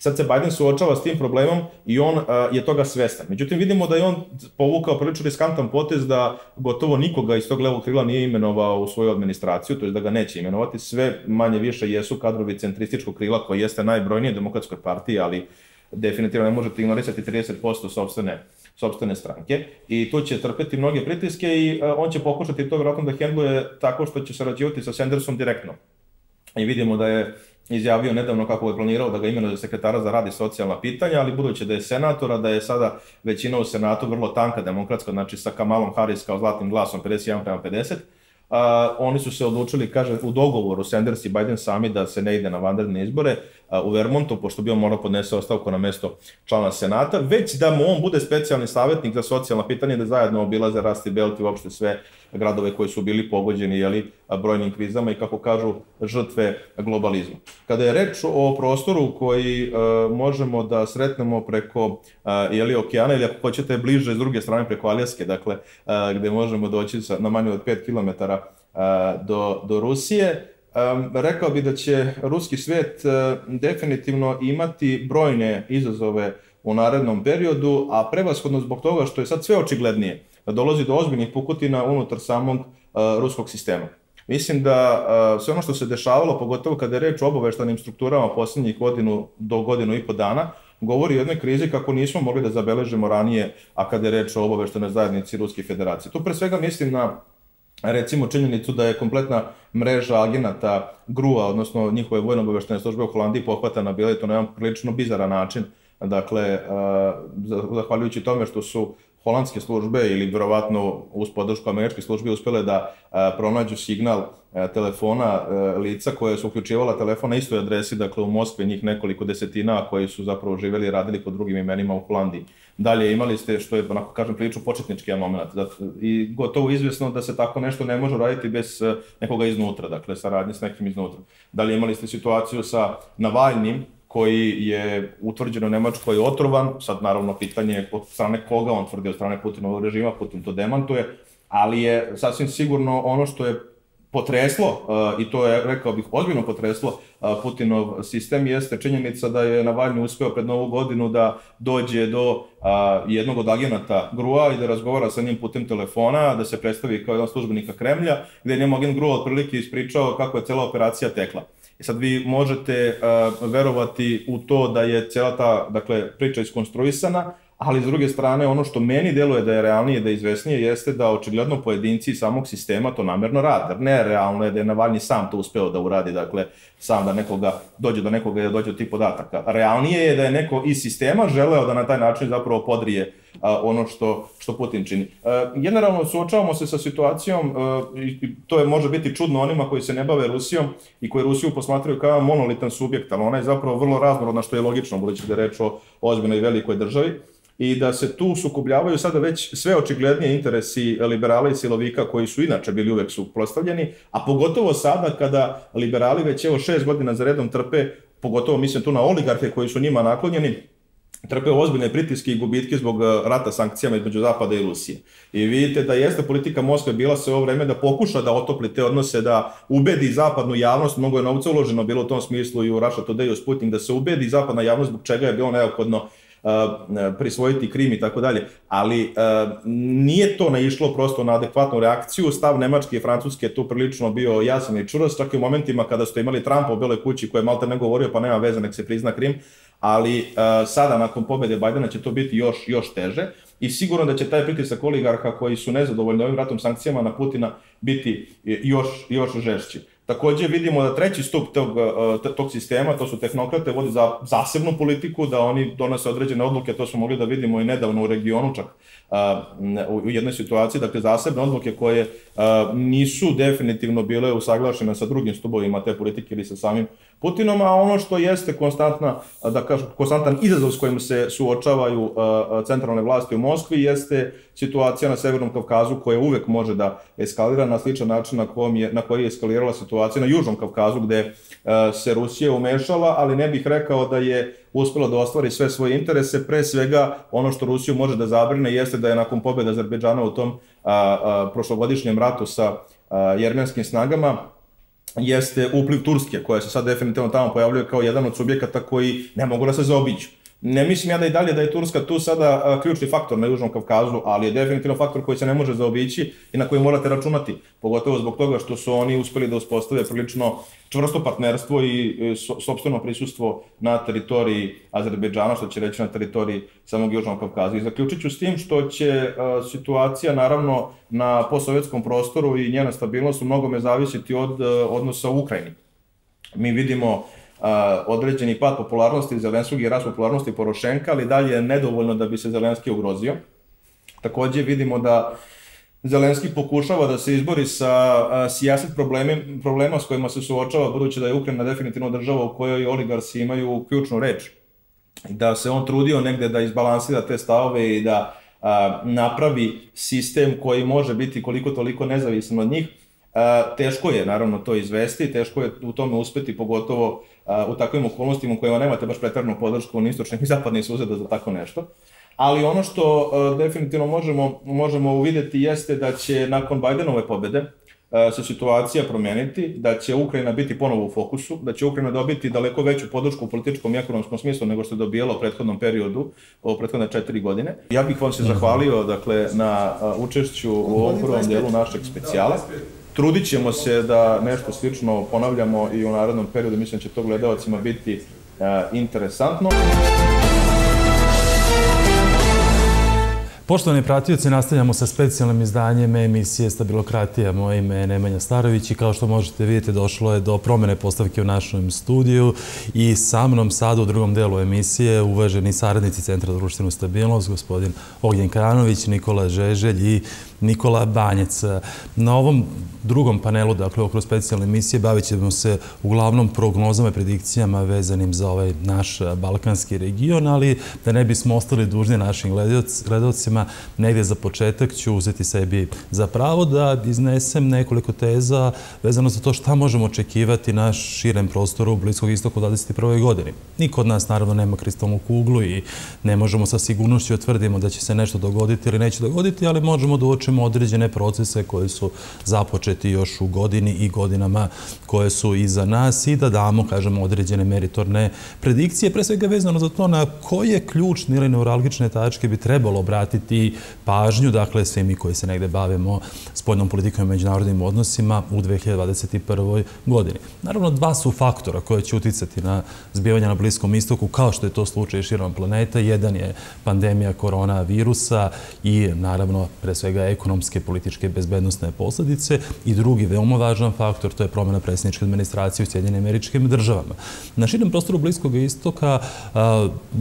Sad se Biden suočava s tim problemom i on uh, je toga svestan. Međutim, vidimo da je on povukao prilično riskantan potez da gotovo nikoga iz tog levog krila nije imenovao u svoju administraciju, to je da ga neće imenovati. Sve manje više jesu kadrovi centrističkog krila koji jeste najbrojnije demokratskoj partiji, ali definitivno ne možete ignorisati 30% sobstvene, sobstvene stranke i tu će trpeti mnoge pritiske i uh, on će pokušati to vjerojatno da hendluje tako što će sarađivati sa Sandersom direktno. I vidimo da je izjavio nedavno kako je planirao da ga imenuje sekretara za rad i socijalna pitanja, ali budući da je senatora, da je sada većina u senatu vrlo tanka demokratska, znači sa Kamalom Harris kao zlatnim glasom 51 prema 50, Uh, oni su se odlučili, kaže, u dogovoru Sanders i Biden sami da se ne ide na vanredne izbore uh, u Vermontu, pošto bi on morao podnese ostavku na mesto člana Senata, već da mu on bude specijalni savjetnik za socijalna pitanja, da zajedno obilaze Rasti Belt i uopšte sve gradove koji su bili pogođeni jeli, brojnim krizama i kako kažu žrtve globalizma. Kada je reč o prostoru koji uh, možemo da sretnemo preko uh, jeli, okeana ili ako hoćete bliže s druge strane preko Aljaske, dakle uh, gde možemo doći sa, na manje od 5 km uh, do, do Rusije, Um, rekao bi da će ruski svet uh, definitivno imati brojne izazove u narednom periodu, a prevashodno zbog toga što je sad sve očiglednije da dolazi do ozbiljnih pukutina unutar samog uh, ruskog sistema. Mislim da uh, sve ono što se dešavalo, pogotovo kada je reč o obaveštanim strukturama poslednjih godinu do godinu i po dana, govori o jednoj krizi kako nismo mogli da zabeležimo ranije, a kada je reč o obaveštenoj zajednici Ruske federacije. Tu pre svega mislim na recimo činjenicu da je kompletna mreža agenata GRU-a, odnosno njihove vojno obaveštene službe u Holandiji pohvatana bila i to na jedan prilično bizaran način. Dakle, uh, zahvaljujući tome što su holandske službe ili verovatno uz podršku američke službe uspele da a, pronađu signal a, telefona a, lica koje su uključivala telefon na istoj adresi, dakle u Moskvi njih nekoliko desetina koji su zapravo živeli i radili pod drugim imenima u Holandiji. Dalje imali ste, što je, onako kažem, prilično početnički moment da, i gotovo izvesno da se tako nešto ne može raditi bez nekoga iznutra, dakle saradnje s nekim iznutra. Dalje imali ste situaciju sa Navalnim, koji je utvrđeno Nemačkoj otrovan, sad naravno pitanje je od strane koga on tvrdi, od strane Putinovog režima, Putin to demantuje, ali je sasvim sigurno ono što je potreslo, uh, i to je, rekao bih, ozbiljno potreslo uh, Putinov sistem, jeste činjenica da je Navalny uspeo pred novu godinu da dođe do uh, jednog od agenata Grua i da razgovara sa njim putem telefona, da se predstavi kao jedan službenika Kremlja, gde je njemu agent Grua otprilike ispričao kako je cela operacija tekla. I sad vi možete uh, verovati u to da je cijela ta dakle, priča iskonstruisana, ali s druge strane ono što meni deluje da je realnije, da je izvesnije, jeste da očigledno pojedinci samog sistema to namerno rade. Ne realno je da je Navalni sam to uspeo da uradi, dakle sam da nekoga dođe do nekoga i da dođe do tih podataka. Realnije je da je neko iz sistema želeo da na taj način zapravo podrije a, ono što, što Putin čini. A, generalno suočavamo se sa situacijom, a, i to je može biti čudno onima koji se ne bave Rusijom i koji Rusiju posmatraju kao monolitan subjekt, ali ona je zapravo vrlo raznorodna što je logično, budući da je reč o ozbiljnoj velikoj državi i da se tu sukobljavaju sada već sve očiglednije interesi liberala i silovika koji su inače bili uvek suprostavljeni, a pogotovo sada kada liberali već evo šest godina za redom trpe, pogotovo mislim tu na oligarhe koji su njima naklonjeni, trpe ozbiljne pritiske i gubitke zbog e, rata sankcijama između Zapada i Rusije. I vidite da jeste politika Moskve bila sve ovo vreme da pokuša da otopli te odnose, da ubedi zapadnu javnost, mnogo je novca uloženo bilo u tom smislu i u Russia Today i u Sputnik, da se ubedi zapadna javnost zbog čega je bilo neophodno prisvojiti Krim i tako dalje, ali uh, nije to naišlo prosto na adekvatnu reakciju, stav Nemačke i Francuske je tu prilično bio jasan i čurast, čak i u momentima kada ste imali Trumpa u Beloj kući koji je malte ne govorio pa nema veze, nek se prizna Krim, ali uh, sada nakon pobede Bajdena će to biti još, još teže. I sigurno da će taj pritisak oligarha koji su nezadovoljni ovim ratom sankcijama na Putina biti još, još žešći. Takođe vidimo da treći stup tog, e, tog sistema, to su tehnokrate, vodi za zasebnu politiku, da oni donose određene odluke, to smo mogli da vidimo i nedavno u regionu čak u jednoj situaciji, dakle zasebne odluke koje nisu definitivno bile usaglašene sa drugim stubovima te politike ili sa samim Putinom, a ono što jeste konstantna, da kažem, konstantan izazov s kojim se suočavaju centralne vlasti u Moskvi jeste situacija na Severnom Kavkazu koja uvek može da eskalira na sličan način na, kom je, na koji je eskalirala situacija na Južnom Kavkazu gde se Rusija umešala, ali ne bih rekao da je uspela da ostvari sve svoje interese. Pre svega, ono što Rusiju može da zabrine jeste da je nakon pobjeda Azerbejdžana u tom a, a, prošlogodišnjem ratu sa a, jermenskim snagama, jeste upliv Turske, koja se sad definitivno tamo pojavljuje kao jedan od subjekata koji ne mogu da se zaobiđu. Ne mislim ja da i dalje da je Turska tu sada ključni faktor na Južnom Kavkazu, ali je definitivno faktor koji se ne može zaobići i na koji morate računati, pogotovo zbog toga što su oni uspeli da uspostave prilično čvrsto partnerstvo i e, so, sobstveno prisustvo na teritoriji Azerbejdžana, što će reći na teritoriji samog Južnog Kavkaza. I zaključit ću s tim što će a, situacija naravno na posovjetskom prostoru i njena stabilnost u mnogome zavisiti od a, odnosa u Ukrajini. Mi vidimo određeni pad popularnosti Zelenskog i rast popularnosti Porošenka, ali dalje je nedovoljno da bi se Zelenski ugrozio. Takođe vidimo da Zelenski pokušava da se izbori sa sijaset problema, problema s kojima se suočava, budući da je Ukrajina definitivno država u kojoj oligarsi imaju ključnu reč. Da se on trudio negde da izbalansira te stavove i da a, napravi sistem koji može biti koliko toliko nezavisan od njih. A, teško je naravno to izvesti, teško je u tome uspeti, pogotovo u takvim okolnostima u kojima nemate baš pretrednu podršku ni istočnih i zapadnih suseda za tako nešto. Ali ono što definitivno možemo, možemo uvideti jeste da će nakon Bajdenove pobede se situacija promeniti, da će Ukrajina biti ponovo u fokusu, da će Ukrajina dobiti daleko veću podršku u političkom i ekonomskom smislu nego što je dobijala u prethodnom periodu, u prethodne četiri godine. Ja bih vam se zahvalio dakle, na učešću u ovom prvom delu našeg specijala. Trudit ćemo se da nešto slično ponavljamo i u narodnom periodu, mislim da će to gledalcima biti uh, interesantno. Poštovani pratioci, nastavljamo sa specijalnim izdanjem emisije Stabilokratija. Moje ime je Nemanja Starović i kao što možete vidjeti došlo je do promene postavke u našem studiju i sa mnom sad u drugom delu emisije uvaženi saradnici Centra društvenu stabilnost, gospodin Ognjen Kranović, Nikola Žeželj i Nikola Banjec. Na ovom drugom panelu, dakle, okolo specijalne emisije, bavit ćemo se uglavnom prognozama i predikcijama vezanim za ovaj naš balkanski region, ali da ne bismo ostali dužni našim gledalcima, negdje za početak ću uzeti sebi za pravo da iznesem nekoliko teza vezano za to šta možemo očekivati na širem prostoru Bliskog istoka u 21. godini. Niko od nas naravno nema kristalnu kuglu i ne možemo sa sigurnošću otvrdimo da će se nešto dogoditi ili neće dogoditi, ali možemo da uočimo određene procese koji su započeti još u godini i godinama koje su iza nas i da damo, kažemo, određene meritorne predikcije, pre svega vezano za to na koje ključne ili neuralgične tačke bi trebalo obratiti pažnju, dakle, svi mi koji se negde bavimo spoljnom politikom i međunarodnim odnosima u 2021. godini. Naravno, dva su faktora koje će uticati na zbivanje na Bliskom istoku, kao što je to slučaj širom planeta. Jedan je pandemija koronavirusa i, naravno, pre svega ekonomske, političke i bezbednostne posledice. I drugi, veoma važan faktor, to je promjena predsjedničke administracije u Sjedinjenim američkim državama. Na širom prostoru Bliskog istoka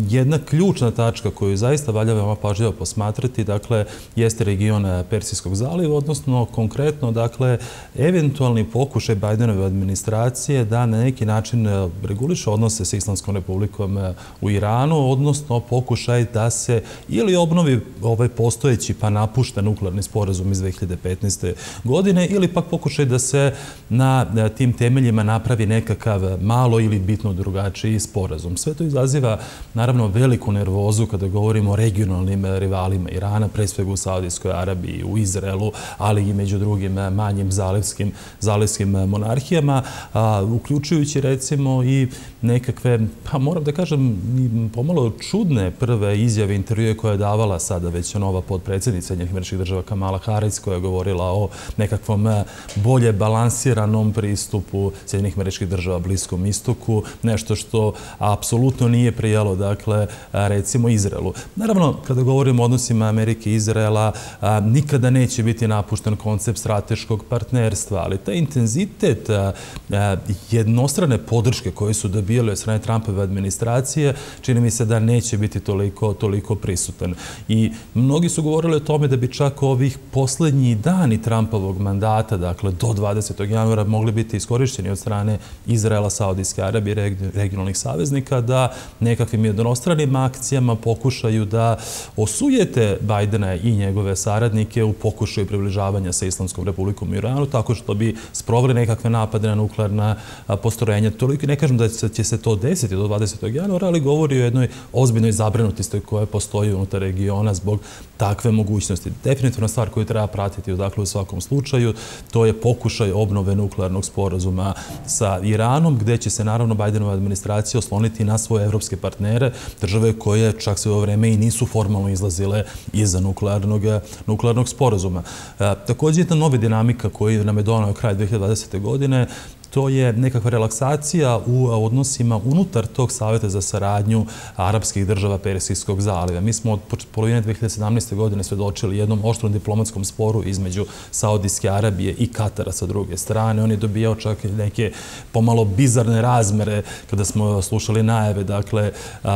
jedna ključna tačka koju zaista valja veoma pažljivo posmatrati dakle, jeste region Persijskog zaliva, odnosno konkretno, dakle, eventualni pokušaj Bajdenove administracije da na neki način reguliše odnose sa Islamskom republikom u Iranu, odnosno pokušaj da se ili obnovi ovaj postojeći pa napušta nuklearni sporazum iz 2015. godine ili pak pokušaj da se na tim temeljima napravi nekakav malo ili bitno drugačiji sporazum. Sve to izaziva naravno veliku nervozu kada govorimo o regionalnim rivalima Irana, pre svega u Saudijskoj Arabiji, u Izraelu, ali i među drugim manjim zalivskim, zalivskim monarhijama, uključujući recimo i nekakve, pa moram da kažem, pomalo čudne prve izjave intervjue koje je davala sada već nova podpredsednica njih američkih država Kamala Harris koja je govorila o nekakvom bolje balansiranom pristupu Sjedinjih američkih država Bliskom istoku, nešto što apsolutno nije prijelo, dakle, recimo Izraelu. Naravno, kada govorimo o odnosima Amerike i Izraela, nikada neće biti napušten koncept strateškog partnerstva, ali taj intenzitet jednostrane podrške koje su dobijali od strane Trumpove administracije, čini mi se da neće biti toliko, toliko prisutan. I mnogi su govorili o tome da bi čak ovih poslednji dani Trumpovog mandata, dakle do 20. januara, mogli biti iskorišćeni od strane Izraela, Saudijske Arabije i regionalnih saveznika da nekakvim jednostranim akcijama pokušaju da osujete Bajdena i njegove saradnike u pokušaju približavanja sa Islamskom republikom Iranu, tako što bi sprovali nekakve napade na nuklearna postrojenja. Toliko ne kažem da će se to desiti do 20. januara, ali govori o jednoj ozbiljnoj zabrinutosti koja postoji unutar regiona zbog takve mogućnosti. Definitivna stvar koju treba pratiti dakle, u svakom slučaju, to je pokušaj obnove nuklearnog sporazuma sa Iranom, gde će se naravno Bajdenova administracija osloniti na svoje evropske partnere, države koje čak sve ovo vreme i nisu formalno izlazile iza nuklearnog, nuklearnog sporazuma. E, takođe, jedna nova dinamika koju nam je donao kraj 2020. godine to je nekakva relaksacija u odnosima unutar tog savjeta za saradnju arapskih država Persijskog zaliva. Mi smo od polovine 2017. godine svedočili jednom oštrom diplomatskom sporu između Saudijske Arabije i Katara sa druge strane. On je dobijao čak neke pomalo bizarne razmere kada smo slušali najave, dakle,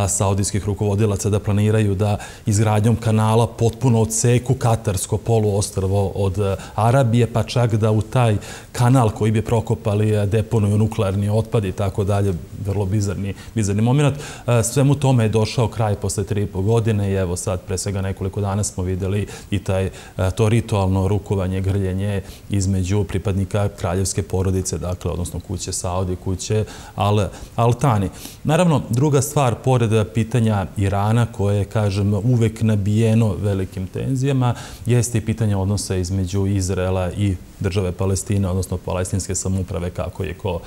saudijskih rukovodilaca da planiraju da izgradnjom kanala potpuno odseku Katarsko poluostrvo od Arabije, pa čak da u taj kanal koji bi prokopali deponuju nuklearni otpad i tako dalje, vrlo bizarni, bizarni moment. E, svemu tome je došao kraj posle tri i po godine i evo sad pre svega nekoliko dana smo videli i taj, e, to ritualno rukovanje, grljenje između pripadnika kraljevske porodice, dakle, odnosno kuće Saudi, kuće Al, Altani. Naravno, druga stvar, pored pitanja Irana, koje kažem, uvek nabijeno velikim tenzijama, jeste i pitanje odnosa između Izraela i države Palestine, odnosno palestinske samuprave, kako je ko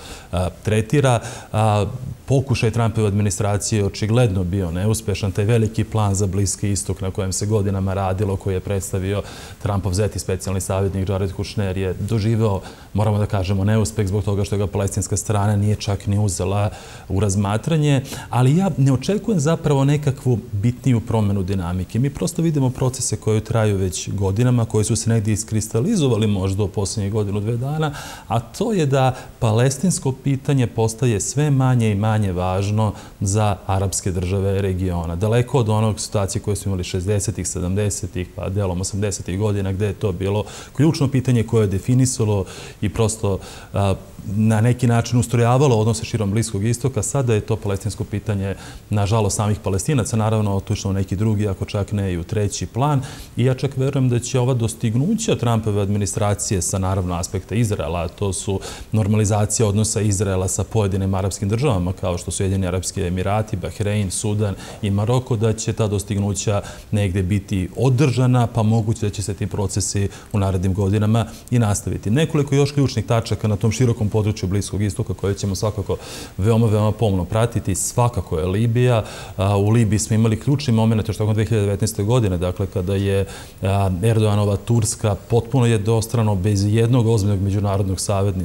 tretira. Pokušaj Trumpove administracije je očigledno bio neuspešan. Taj veliki plan za Bliski istok na kojem se godinama radilo, koji je predstavio Trumpov zeti specijalni savjetnik Jared Kushner, je doživeo, moramo da kažemo, neuspeh zbog toga što ga palestinska strana nije čak ni uzela u razmatranje. Ali ja ne očekujem zapravo nekakvu bitniju promenu dinamike. Mi prosto vidimo procese koje traju već godinama, koji su se negdje iskristalizovali možda u poslednjih godinu, dve dana, a to je da palestinsko pitanje postaje sve manje i manje važno za arapske države regiona. Daleko od onog situacije koje smo imali 60-ih, 70-ih, pa delom 80-ih godina, gde je to bilo ključno pitanje koje je definisalo i prosto na neki način ustrojavalo odnose širom Bliskog istoka. Sada je to palestinsko pitanje, nažalost, samih palestinaca, naravno, otušno neki drugi, ako čak ne i u treći plan. I ja čak verujem da će ova dostignuća Trumpove administracije sa, naravno, aspekta Izraela, to su normalizacija odnosa Izraela sa pojedinim arapskim državama, kao što su Jedini Arapski Emirati, Bahrein, Sudan i Maroko, da će ta dostignuća negde biti održana, pa moguće da će se ti procesi u narednim godinama i nastaviti. Nekoliko još ključnih tačaka na tom širokom području Bliskog istoka koje ćemo svakako veoma, veoma pomno pratiti. Svakako je Libija. U Libiji smo imali ključni moment još tokom 2019. godine, dakle kada je Erdoganova Turska potpuno jednostrano bez jednog ozbiljnog međunarodnog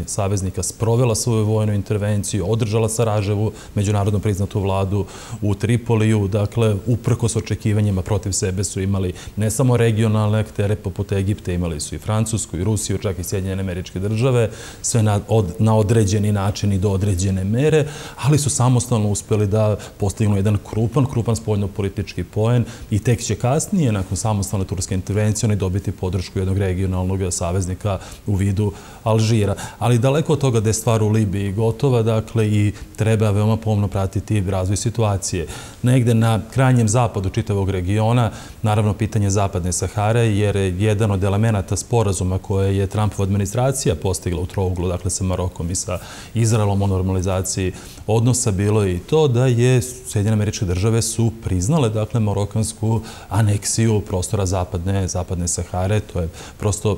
saveznika sprovela svoju vojnu intervenciju, održala Saraževu, međunarodno priznatu vladu u Tripoliju, dakle uprko s očekivanjima protiv sebe su imali ne samo regionalne aktere poput Egipte, imali su i Francusku i Rusiju, čak i Sjedinjene američke države, sve od na određeni način i do određene mere, ali su samostalno uspeli da postignu jedan krupan, krupan spoljno-politički poen i tek će kasnije, nakon samostalne turske intervencije, oni dobiti podršku jednog regionalnog saveznika u vidu Alžira. Ali daleko od toga da je stvar u Libiji gotova, dakle, i treba veoma pomno pratiti razvoj situacije. Negde na krajnjem zapadu čitavog regiona, naravno pitanje zapadne Sahare, jer je jedan od elemenata sporazuma koje je Trumpova administracija postigla u trouglu, dakle sa Marokom i sa Izraelom o normalizaciji odnosa, bilo je i to da je Sjedinjene američke države su priznale, dakle, marokansku aneksiju prostora zapadne, zapadne Sahare. To je prosto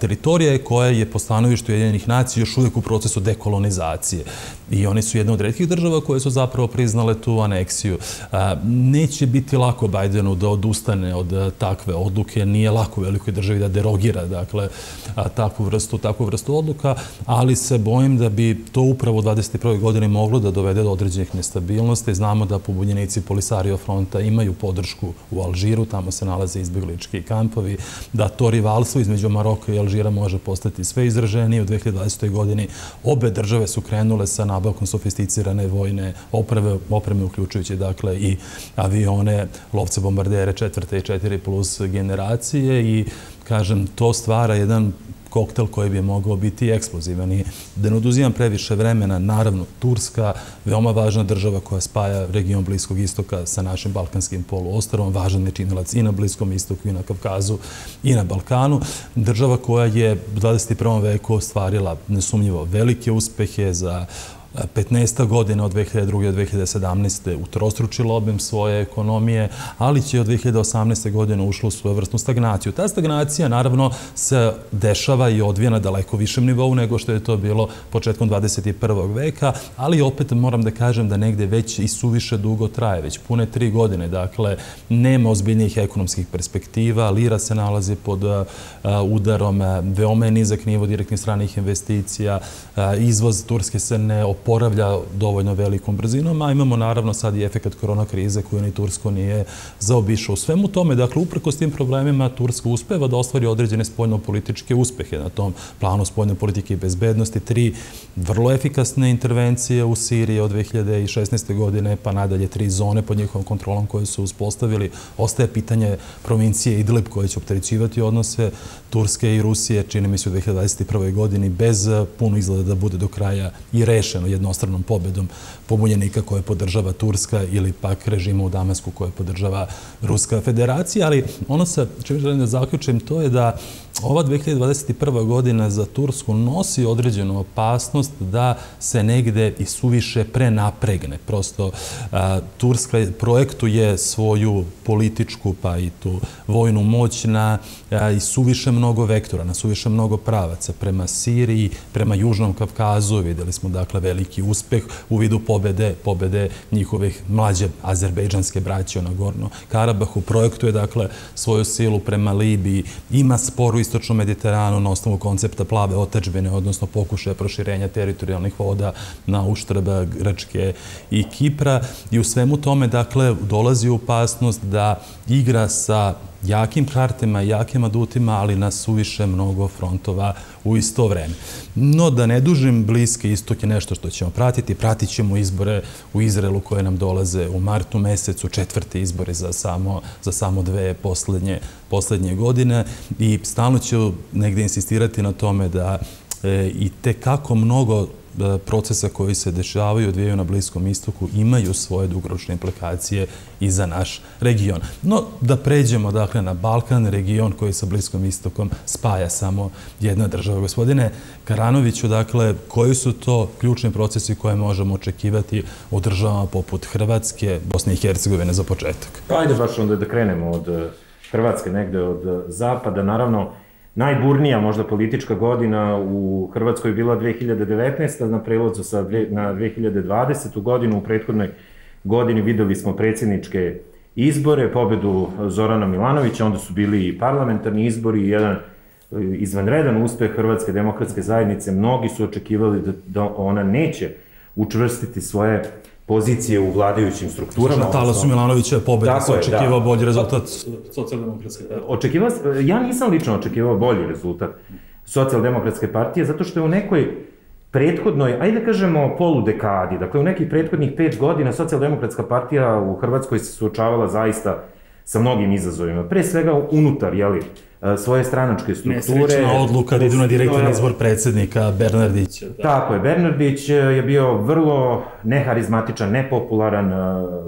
teritorija koja je po stanovištu Jedinjenih nacija još uvijek u procesu dekolonizacije. I oni su jedna od redkih država koje su zapravo priznale tu aneksiju. Neće biti lako Bajdenu da odustane od takve odluke. Nije lako velikoj državi da derogira dakle, takvu vrstu, takvu vrstu odluka, ali se bojim da bi to upravo u 21. godini moglo da dovede do određenih nestabilnosti. Znamo da pobunjenici Polisario fronta imaju podršku u Alžiru, tamo se nalaze izbjeglički kampovi, da to rivalstvo između Maroka i Alžira može postati sve izraženije. U 2020. godini obe države su krenule sa nabavkom sofisticirane vojne opreme, opreme uključujući dakle i avione, lovce bombardere četvrte i četiri plus generacije i kažem, to stvara jedan koktel koji bi mogao biti eksplozivan. I da ne oduzimam previše vremena, naravno, Turska, veoma važna država koja spaja region Bliskog istoka sa našim balkanskim poluostarom, važan nečinilac i na Bliskom istoku, i na Kavkazu, i na Balkanu. Država koja je u 21. veku ostvarila nesumnjivo velike uspehe za 15. godina od 2002. do 2017. utrostručilo obim svoje ekonomije, ali će od 2018. godine ušlo u svoju vrstnu stagnaciju. Ta stagnacija, naravno, se dešava i odvija na daleko višem nivou nego što je to bilo početkom 21. veka, ali opet moram da kažem da negde već i suviše dugo traje, već pune tri godine. Dakle, nema ozbiljnijih ekonomskih perspektiva, lira se nalazi pod udarom, veoma je nizak nivo direktnih stranih investicija, izvoz Turske se ne oporavlja dovoljno velikom brzinom, a imamo naravno sad i efekt korona krize koju ni Tursko nije zaobišao. U svemu tome, dakle, upreko s tim problemima, Turska uspeva da ostvari određene spoljno-političke uspehe na tom planu spoljne politike i bezbednosti. Tri vrlo efikasne intervencije u Siriji od 2016. godine, pa nadalje tri zone pod njihovom kontrolom koje su uspostavili. Ostaje pitanje provincije Idlib koje će opterećivati odnose Turske i Rusije, čini mi se u 2021. godini, bez puno izgleda da bude do kraja i rešeno jednostranom pobedom pobunjenika koje podržava Turska ili pak režima u Damasku koje podržava Ruska federacija. Ali ono sa čim želim da zaključim, to je da ova 2021. godina za Tursku nosi određenu opasnost da se negde i suviše prenapregne. Prosto Turska projektuje svoju političku pa i tu vojnu moć na i suviše mnogo vektora, na suviše mnogo pravaca prema Siriji, prema Južnom Kavkazu. Videli smo dakle veliki uspeh u vidu pobede, pobede njihovih mlađe azerbejdžanske braće na Gorno Karabahu. Projektuje dakle svoju silu prema Libiji, ima sporu istočnom Mediteranu na osnovu koncepta plave otečbene, odnosno pokušaja proširenja teritorijalnih voda na uštrba Grčke i Kipra. I u svemu tome, dakle, dolazi opasnost da igra sa jakim kartima, jakim adutima, ali na suviše mnogo frontova u isto vreme. No, da ne dužim, Bliski istok je nešto što ćemo pratiti. Pratit ćemo izbore u Izraelu koje nam dolaze u martu mesecu, četvrte izbore za samo, za samo dve poslednje, godine i stalno ću negde insistirati na tome da e, i te kako mnogo procesa koji se dešavaju odvijaju na Bliskom istoku imaju svoje dugoročne implikacije i za naš region. No, da pređemo dakle na Balkan, region koji sa Bliskom istokom spaja samo jedna država. Gospodine Karanoviću, dakle, koji su to ključni procesi koje možemo očekivati u državama poput Hrvatske, Bosne i Hercegovine za početak? Pa ajde baš onda da krenemo od eh, Hrvatske, negde od eh, zapada. Naravno, najburnija možda politička godina u Hrvatskoj bila 2019. na prelozu sa dve, na 2020. godinu. U prethodnoj godini videli smo predsjedničke izbore, pobedu Zorana Milanovića, onda su bili i parlamentarni izbori i jedan e, izvanredan uspeh Hrvatske demokratske zajednice. Mnogi su očekivali da, da ona neće učvrstiti svoje pozicije u vladajućim strukturama. Na talasu Milanovića je pobeda, se očekivao da. bolji rezultat socijaldemokratske partije. Očekivao, ja nisam lično očekivao bolji rezultat socijaldemokratske partije, zato što je u nekoj prethodnoj, ajde da kažemo, poludekadi, dakle u nekih prethodnih pet godina socijaldemokratska partija u Hrvatskoj se suočavala zaista sa mnogim izazovima. Pre svega unutar, jeli, e, svoje stranačke strukture. Nesrećna odluka da idu na direktan izbor predsednika Bernardića. Da. Tako je, Bernardić e, je bio vrlo neharizmatičan, nepopularan e,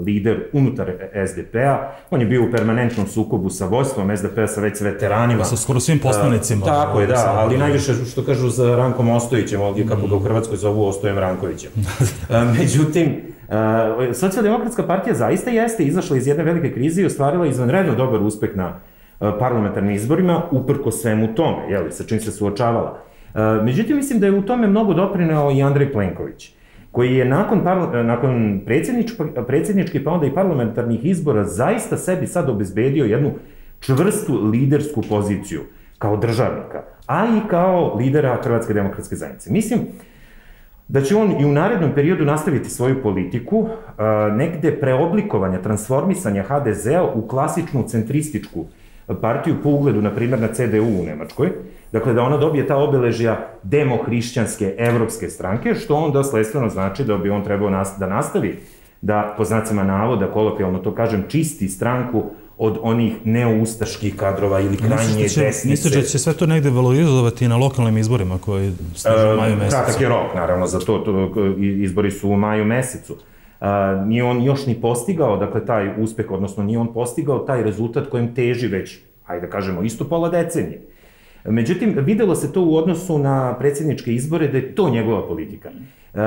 lider unutar SDP-a. On je bio u permanentnom sukobu sa vojstvom SDP-a, sa već veteranima. Sa skoro svim poslanicima. Tako je, da, ali najviše što kažu za Rankom Ostojićem, ovdje kako ga u Hrvatskoj zovu Ostojem Rankovićem. *laughs* Međutim, Uh, Socijaldemokratska partija zaista jeste izašla iz jedne velike krize i ostvarila izvanredno dobar uspeh na uh, parlamentarnim izborima, uprko svemu tome, jeli, sa čim se suočavala. Uh, međutim, mislim da je u tome mnogo doprineo i Andrej Plenković, koji je nakon, parla, nakon predsjedničkih pa onda i parlamentarnih izbora zaista sebi sad obezbedio jednu čvrstu lidersku poziciju kao državnika, a i kao lidera Hrvatske demokratske zajednice. Mislim, da će on i u narednom periodu nastaviti svoju politiku, negde preoblikovanja, transformisanja HDZ-a u klasičnu centrističku partiju po ugledu, na primjer, na CDU u Nemačkoj, dakle da ona dobije ta obeležja demohrišćanske evropske stranke, što onda sledstveno znači da bi on trebao da nastavi da, po znacima navoda, kolokvijalno to kažem, čisti stranku od onih neoustaških kadrova ili krajnje će, desnice. Mislite da će sve to negde valorizovati na lokalnim izborima koji stižu u maju mesecu? Kratak je rok, naravno, za to, to izbori su u maju mesecu. Uh, nije on još ni postigao, dakle, taj uspeh, odnosno nije on postigao taj rezultat kojem teži već, hajde da kažemo, isto pola decenije. Međutim, videlo se to u odnosu na predsjedničke izbore da je to njegova politika. Uh,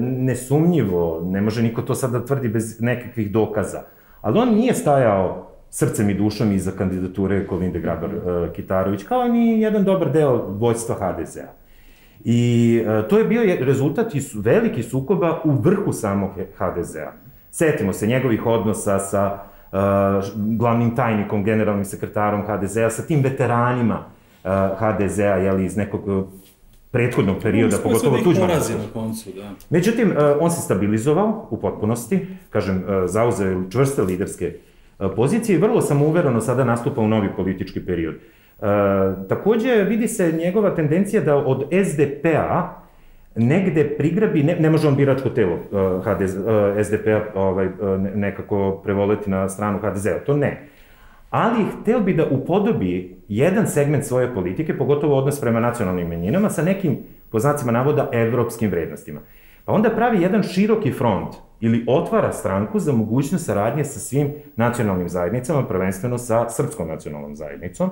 nesumnjivo, ne može niko to sad da tvrdi bez nekakvih dokaza, ali on nije stajao srcem i dušom iza kandidature Kolinde Grabar-Kitarović, kao ni jedan dobar deo vojstva HDZ-a. I uh, to je bio rezultat i veliki sukoba u vrhu samog HDZ-a. Setimo se njegovih odnosa sa uh, glavnim tajnikom, generalnim sekretarom HDZ-a, sa tim veteranima uh, HDZ-a, jeli, iz nekog prethodnog perioda, no, pogotovo Tuđmana. na koncu, da. Međutim, on se stabilizovao u potpunosti, kažem, zauzeo čvrste liderske pozicije i vrlo samouvereno sada nastupa u novi politički period. E, takođe, vidi se njegova tendencija da od SDP-a negde prigrabi, ne, ne može on biračko telo uh, HDZ, uh, SDP-a ovaj, nekako prevoleti na stranu HDZ-a, to ne. Ali hteo bi da upodobi jedan segment svoje politike, pogotovo odnos prema nacionalnim menjinama, sa nekim, po znacima navoda, evropskim vrednostima. Pa onda pravi jedan široki front ili otvara stranku za mogućnost saradnje sa svim nacionalnim zajednicama, prvenstveno sa srpskom nacionalnom zajednicom,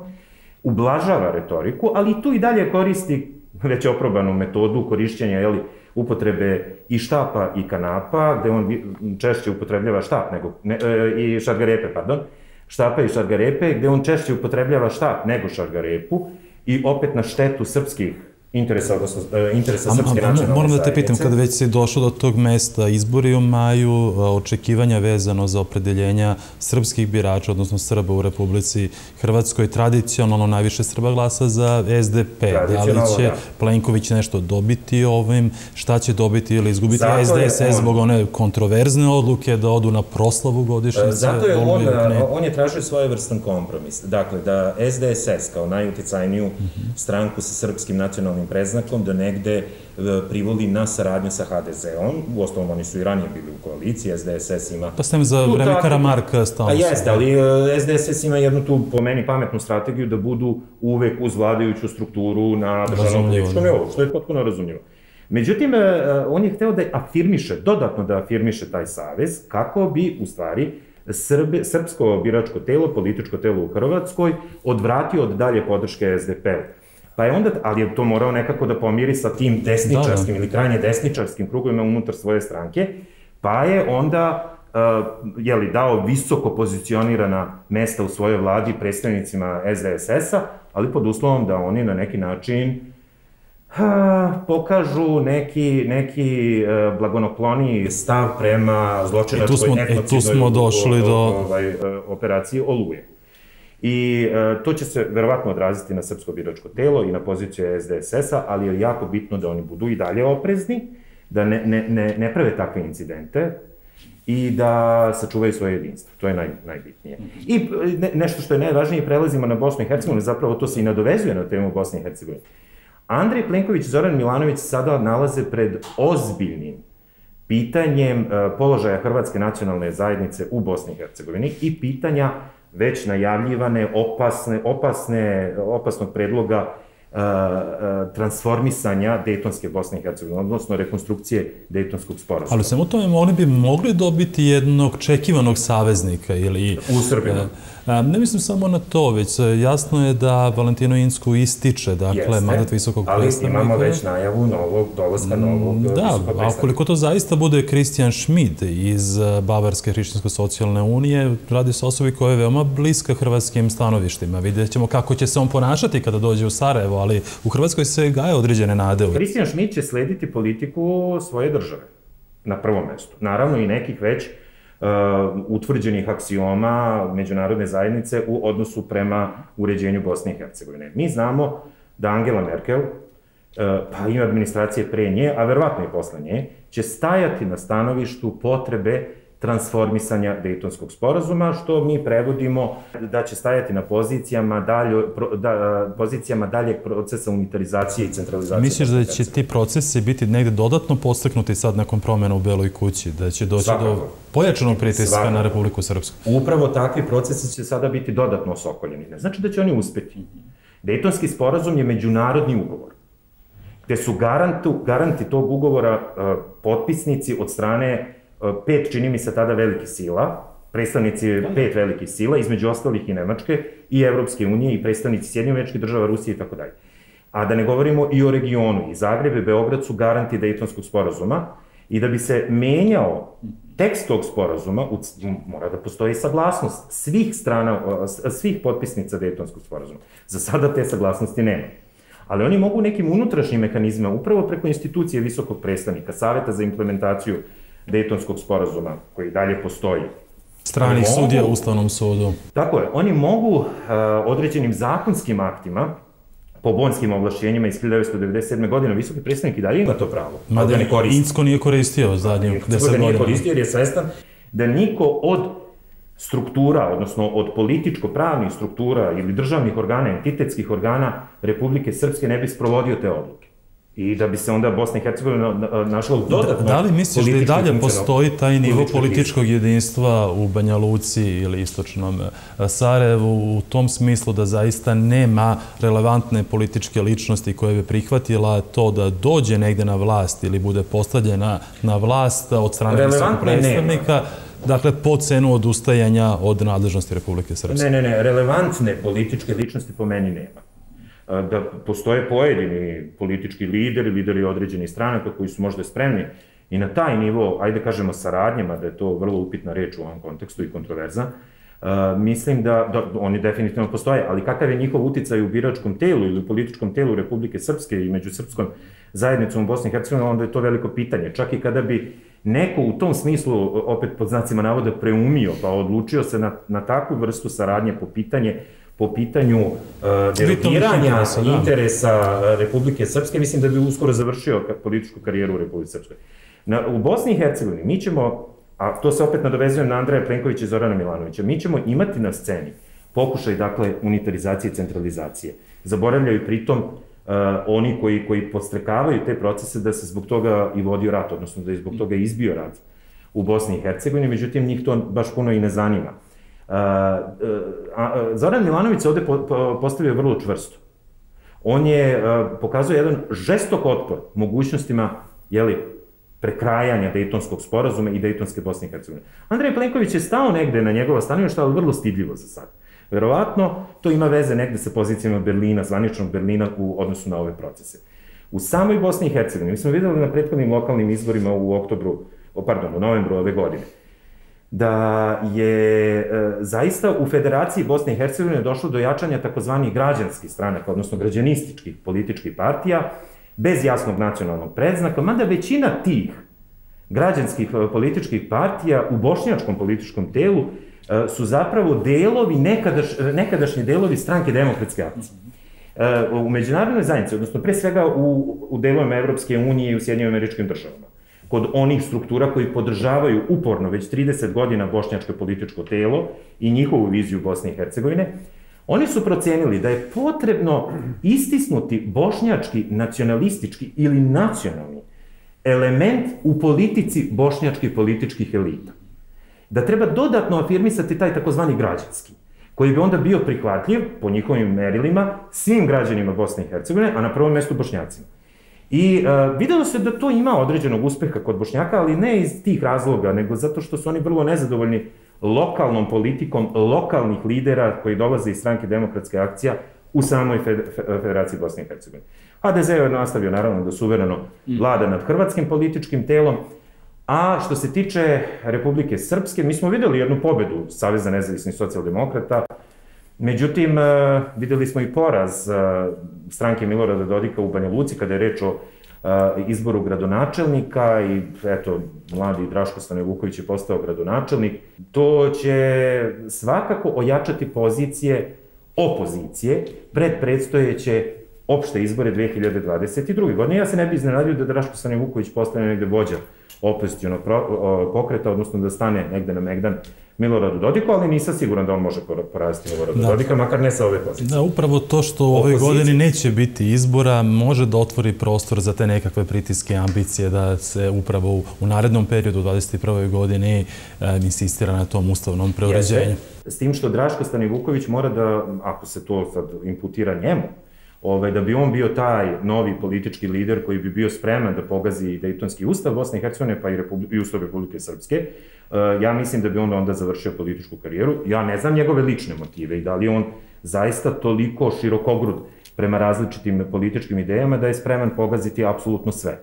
ublažava retoriku, ali tu i dalje koristi već oprobanu metodu korišćenja jeli, upotrebe i štapa i kanapa, gde on češće upotrebljava štap nego, ne, e, i šargarepe, pardon, štapa i šargarepe, gde on češće upotrebljava štap nego šargarepu i opet na štetu srpskih interesa, odnosno e, interesa srpske nacionalne Moram da te pitam, kada već si došao do tog mesta, izbori u maju, e, očekivanja vezano za opredeljenja srpskih birača, odnosno Srba u Republici Hrvatskoj, tradicionalno najviše Srba glasa za SDP. Da li će da. Plenković nešto dobiti ovim? Šta će dobiti ili izgubiti Zato SDS on, zbog one kontroverzne odluke da odu na proslavu godišnjice? Zato je on, on je tražio svoje vrstan kompromis. Dakle, da SDSS kao najuticajniju -huh. stranku sa srpskim nacionalnim preznakom da negde e, privoli na saradnju sa HDZ-om. U osnovom, oni su i ranije bili u koaliciji, SDSS ima... Pa ste za vreme Karamarka stalno. A jeste, ali e, SDSS ima jednu tu, po meni, pametnu strategiju da budu uvek uz vladajuću strukturu na državnom političkom da. nivou, što je potpuno razumljivo. Međutim, e, on je hteo da afirmiše, dodatno da afirmiše taj savez, kako bi, u stvari, Srbi, srpsko biračko telo, političko telo u Hrvatskoj, odvratio od dalje podrške SDP-u. Pa je onda, ali je to morao nekako da pomiri sa tim desničarskim da, da. ili krajnje desničarskim krugovima unutar svoje stranke, pa je onda uh, jeli, dao visoko pozicionirana mesta u svojoj vladi predstavnicima SDSS-a, ali pod uslovom da oni na neki način ha, pokažu neki, neki uh, blagonokloni stav prema zločinačkoj e, tu smo, smo došli do... Ovaj, uh, operaciji Oluje. I e, to će se verovatno odraziti na srpsko biračko telo i na poziciju SDSS-a, ali je jako bitno da oni budu i dalje oprezni, da ne, ne, ne, ne prave takve incidente i da sačuvaju svoje jedinstvo. To je naj, najbitnije. I ne, nešto što je najvažnije, prelazimo na Bosnu i Hercegovinu, zapravo to se i nadovezuje na temu Bosne i Hercegovine. Andrej Plenković i Zoran Milanović sada nalaze pred ozbiljnim pitanjem e, položaja Hrvatske nacionalne zajednice u Bosni i Hercegovini i pitanja već najavljivane opasne, opasne, opasnog predloga uh, uh, transformisanja Dejtonske Bosne i Hercegovine, odnosno rekonstrukcije Dejtonskog sporazuma. Ali samo tome oni bi mogli dobiti jednog čekivanog saveznika ili... U Srbiji. Ne mislim samo na to, već e, jasno je da Valentino Insku ističe, dakle, Jeste, mandat visokog predstavnika. Ali imamo već najavu novog, dolaska mm, novog Da, a koliko to zaista bude Christian Schmidt iz e, Bavarske hrišćansko-socijalne unije, radi se osobi koja je veoma bliska hrvatskim stanovištima. Vidjet ćemo kako će se on ponašati kada dođe u Sarajevo, ali u Hrvatskoj se gaje određene nade. Christian Schmidt će slediti politiku svoje države na prvom mestu. Naravno i nekih već utvrđenih aksioma međunarodne zajednice u odnosu prema uređenju Bosne i Hercegovine. Mi znamo da Angela Merkel, uh, pa i administracije pre nje, a verovatno i posle nje, će stajati na stanovištu potrebe transformisanja Dejtonskog sporazuma, što mi prevodimo da će stajati na pozicijama, dalje, da, pozicijama daljeg procesa unitarizacije i centralizacije. Misliš da će ti procesi biti negde dodatno postaknuti sad nakon promjena u Beloj kući, da će doći Svakako. do pojačanog pritiska Svakako. na Republiku Srpsku? Upravo takvi procesi će sada biti dodatno osokoljeni. Ne znači da će oni uspeti. Dejtonski sporazum je međunarodni ugovor gde su garantu, garanti tog ugovora uh, potpisnici od strane pet, čini mi se tada velikih sila, predstavnici pet velikih sila, između ostalih i Nemačke, i Evropske unije, i predstavnici Sjedinjih američkih država, Rusije i tako dalje. A da ne govorimo i o regionu. I Zagreb i Beograd su garanti Dejtonskog sporazuma i da bi se menjao tekst tog sporazuma, mora da postoji saglasnost svih strana, svih potpisnica Dejtonskog sporazuma. Za sada te saglasnosti nema. Ali oni mogu nekim unutrašnjim mehanizmima, upravo preko institucije visokog predstavnika, Saveta za implementaciju Dejtonskog sporazuma, koji dalje postoji. Strani sudija u Ustavnom sudu. Tako je. Oni mogu uh, određenim zakonskim aktima, po bonskim ovlašćenjima iz 1997. godine, visoki predstavnik i dalje ima to pravo. Ma da ne koristi. Insko nije koristio zadnjih 10 godina. Insko nije koristio jer je svestan da niko od struktura, odnosno od političko-pravnih struktura ili državnih organa, entitetskih organa Republike Srpske ne bi sprovodio te odluke i da bi se onda Bosna i Hercegovina našla u dodatno Da, da li misliš da i dalje postoji taj nivo političkog jedinstva u Banja Luci ili istočnom e, Sarajevu u tom smislu da zaista nema relevantne političke ličnosti koje bi prihvatila to da dođe negde na vlast ili bude postavljena na vlast od strane visokog predstavnika? Nema. Dakle, po cenu odustajanja od nadležnosti Republike Srpske. Ne, ne, ne, relevantne političke ličnosti po meni nema da postoje pojedini politički lideri, lideri određenih stranaka koji su možda spremni i na taj nivo, ajde kažemo saradnjama, da je to vrlo upitna reč u ovom kontekstu i kontroverza, Uh, mislim da, da oni definitivno postoje, ali kakav je njihov uticaj u biračkom telu ili u političkom telu Republike Srpske i među srpskom zajednicom u Bosni i Hercegovini, onda je to veliko pitanje. Čak i kada bi neko u tom smislu, opet pod znacima navoda, preumio, pa odlučio se na, na takvu vrstu saradnje po pitanje po pitanju uh, derogiranja interesa, da. interesa Republike Srpske, mislim da bi uskoro završio političku karijeru u Republike Srpske. Na, u Bosni i Hercegovini mi ćemo, a to se opet nadovezuje na Andreja Plenkovića i Zorana Milanovića, mi ćemo imati na sceni pokušaj, dakle, unitarizacije i centralizacije. Zaboravljaju pritom uh, oni koji, koji podstrekavaju te procese da se zbog toga i vodio rat, odnosno da je zbog toga izbio rat u Bosni i Hercegovini, međutim njih to baš puno i ne zanima. Zoran Milanović se ovde postavio vrlo čvrsto. On je pokazao jedan žestok otpor mogućnostima jeli, prekrajanja Dejtonskog sporazuma i Dejtonske Bosne i Hercegovine. Andrej Plenković je stao negde na njegova stanovišta, ali vrlo stidljivo za sad. Verovatno to ima veze negde sa pozicijama Berlina, zvaničnog Berlina u odnosu na ove procese. U samoj Bosni i Hercegovini, mi smo videli na prethodnim lokalnim izborima u oktobru, pardon, u novembru ove godine, da je e, zaista u Federaciji Bosne i Hercegovine došlo do jačanja takozvanih građanskih stranaka, odnosno građanističkih političkih partija, bez jasnog nacionalnog predznaka, mada većina tih građanskih e, političkih partija u bošnjačkom političkom telu e, su zapravo delovi, nekadaš, nekadašnji delovi stranke demokratske akcije. U međunarodnoj zajednici, odnosno pre svega u, u delovima Evropske unije i u Sjednjim američkim državama kod onih struktura koji podržavaju uporno već 30 godina bošnjačko političko telo i njihovu viziju Bosne i Hercegovine, Oni su procenili da je potrebno istisnuti bošnjački, nacionalistički ili nacionalni element u politici bošnjačkih političkih elita. Da treba dodatno afirmisati taj takozvani građanski, koji bi onda bio prihvatljiv, po njihovim merilima, svim građanima Bosne i Hercegovine, a na prvom mestu bošnjacima. I uh, videlo se da to ima određenog uspeha kod Bošnjaka, ali ne iz tih razloga, nego zato što su oni vrlo nezadovoljni lokalnom politikom lokalnih lidera koji dolaze iz stranke demokratske akcija u samoj Federaciji Bosne i Hercegovine. HDZ je nastavio naravno da suvereno vlada nad hrvatskim političkim telom, a što se tiče Republike Srpske, mi smo videli jednu pobedu Saveza nezavisnih socijaldemokrata, međutim, e, videli smo i poraz e, stranke Milorada Dodika u Banja Luci kada je reč o izboru gradonačelnika i eto, mladi Draško Vuković je postao gradonačelnik. To će svakako ojačati pozicije opozicije pred predstojeće opšte izbore 2022. godine. Ja se ne bi iznenadio da Draško Vuković postane negde vođa opozicionog pokreta, odnosno da stane negde na Megdan Miloradu Dodiku, ali nisam siguran da on može poraziti Miloradu da. Dodika, makar ne sa ove pozicije. Da, upravo to što u ovoj godini neće biti izbora, može da otvori prostor za te nekakve pritiske, ambicije, da se upravo u, u narednom periodu, u 21. godini, e, insistira na tom ustavnom preuređenju. S tim što Draško Stanivuković mora da, ako se to sad imputira njemu, ovaj, da bi on bio taj novi politički lider koji bi bio spreman da pogazi Dejtonski ustav Bosne i Hercegovine pa i, Republi i ustav Republike Srpske, ja mislim da bi on onda završio političku karijeru. Ja ne znam njegove lične motive i da li on zaista toliko širokogrud prema različitim političkim idejama da je spreman pogaziti apsolutno sve.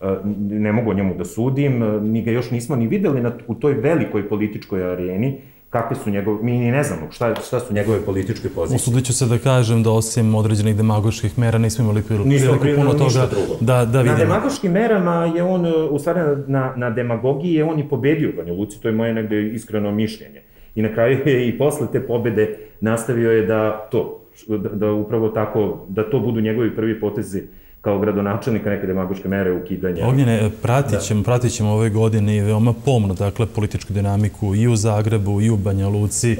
Uh, ne mogu o njemu da sudim, mi ga još nismo ni videli na, u toj velikoj političkoj areni, kakve su njegove, mi ni ne znamo šta, šta su njegove političke pozicije. Usudit ću se da kažem da osim određenih demagoških mera nismo imali priliku puno toga da, da vidimo. Na demagoškim merama je on, u stvari na, na demagogiji je on i pobedio Banja Luci, to je moje negde iskreno mišljenje. I na kraju je i posle te pobede nastavio je da to, da, da upravo tako, da to budu njegovi prvi potezi kao gradonačelnika neke demagoške mere ukidanja. Ognjene, pratit ćemo, da. pratit ćemo ove godine veoma pomno, dakle, političku dinamiku i u Zagrebu, i u Banja Luci,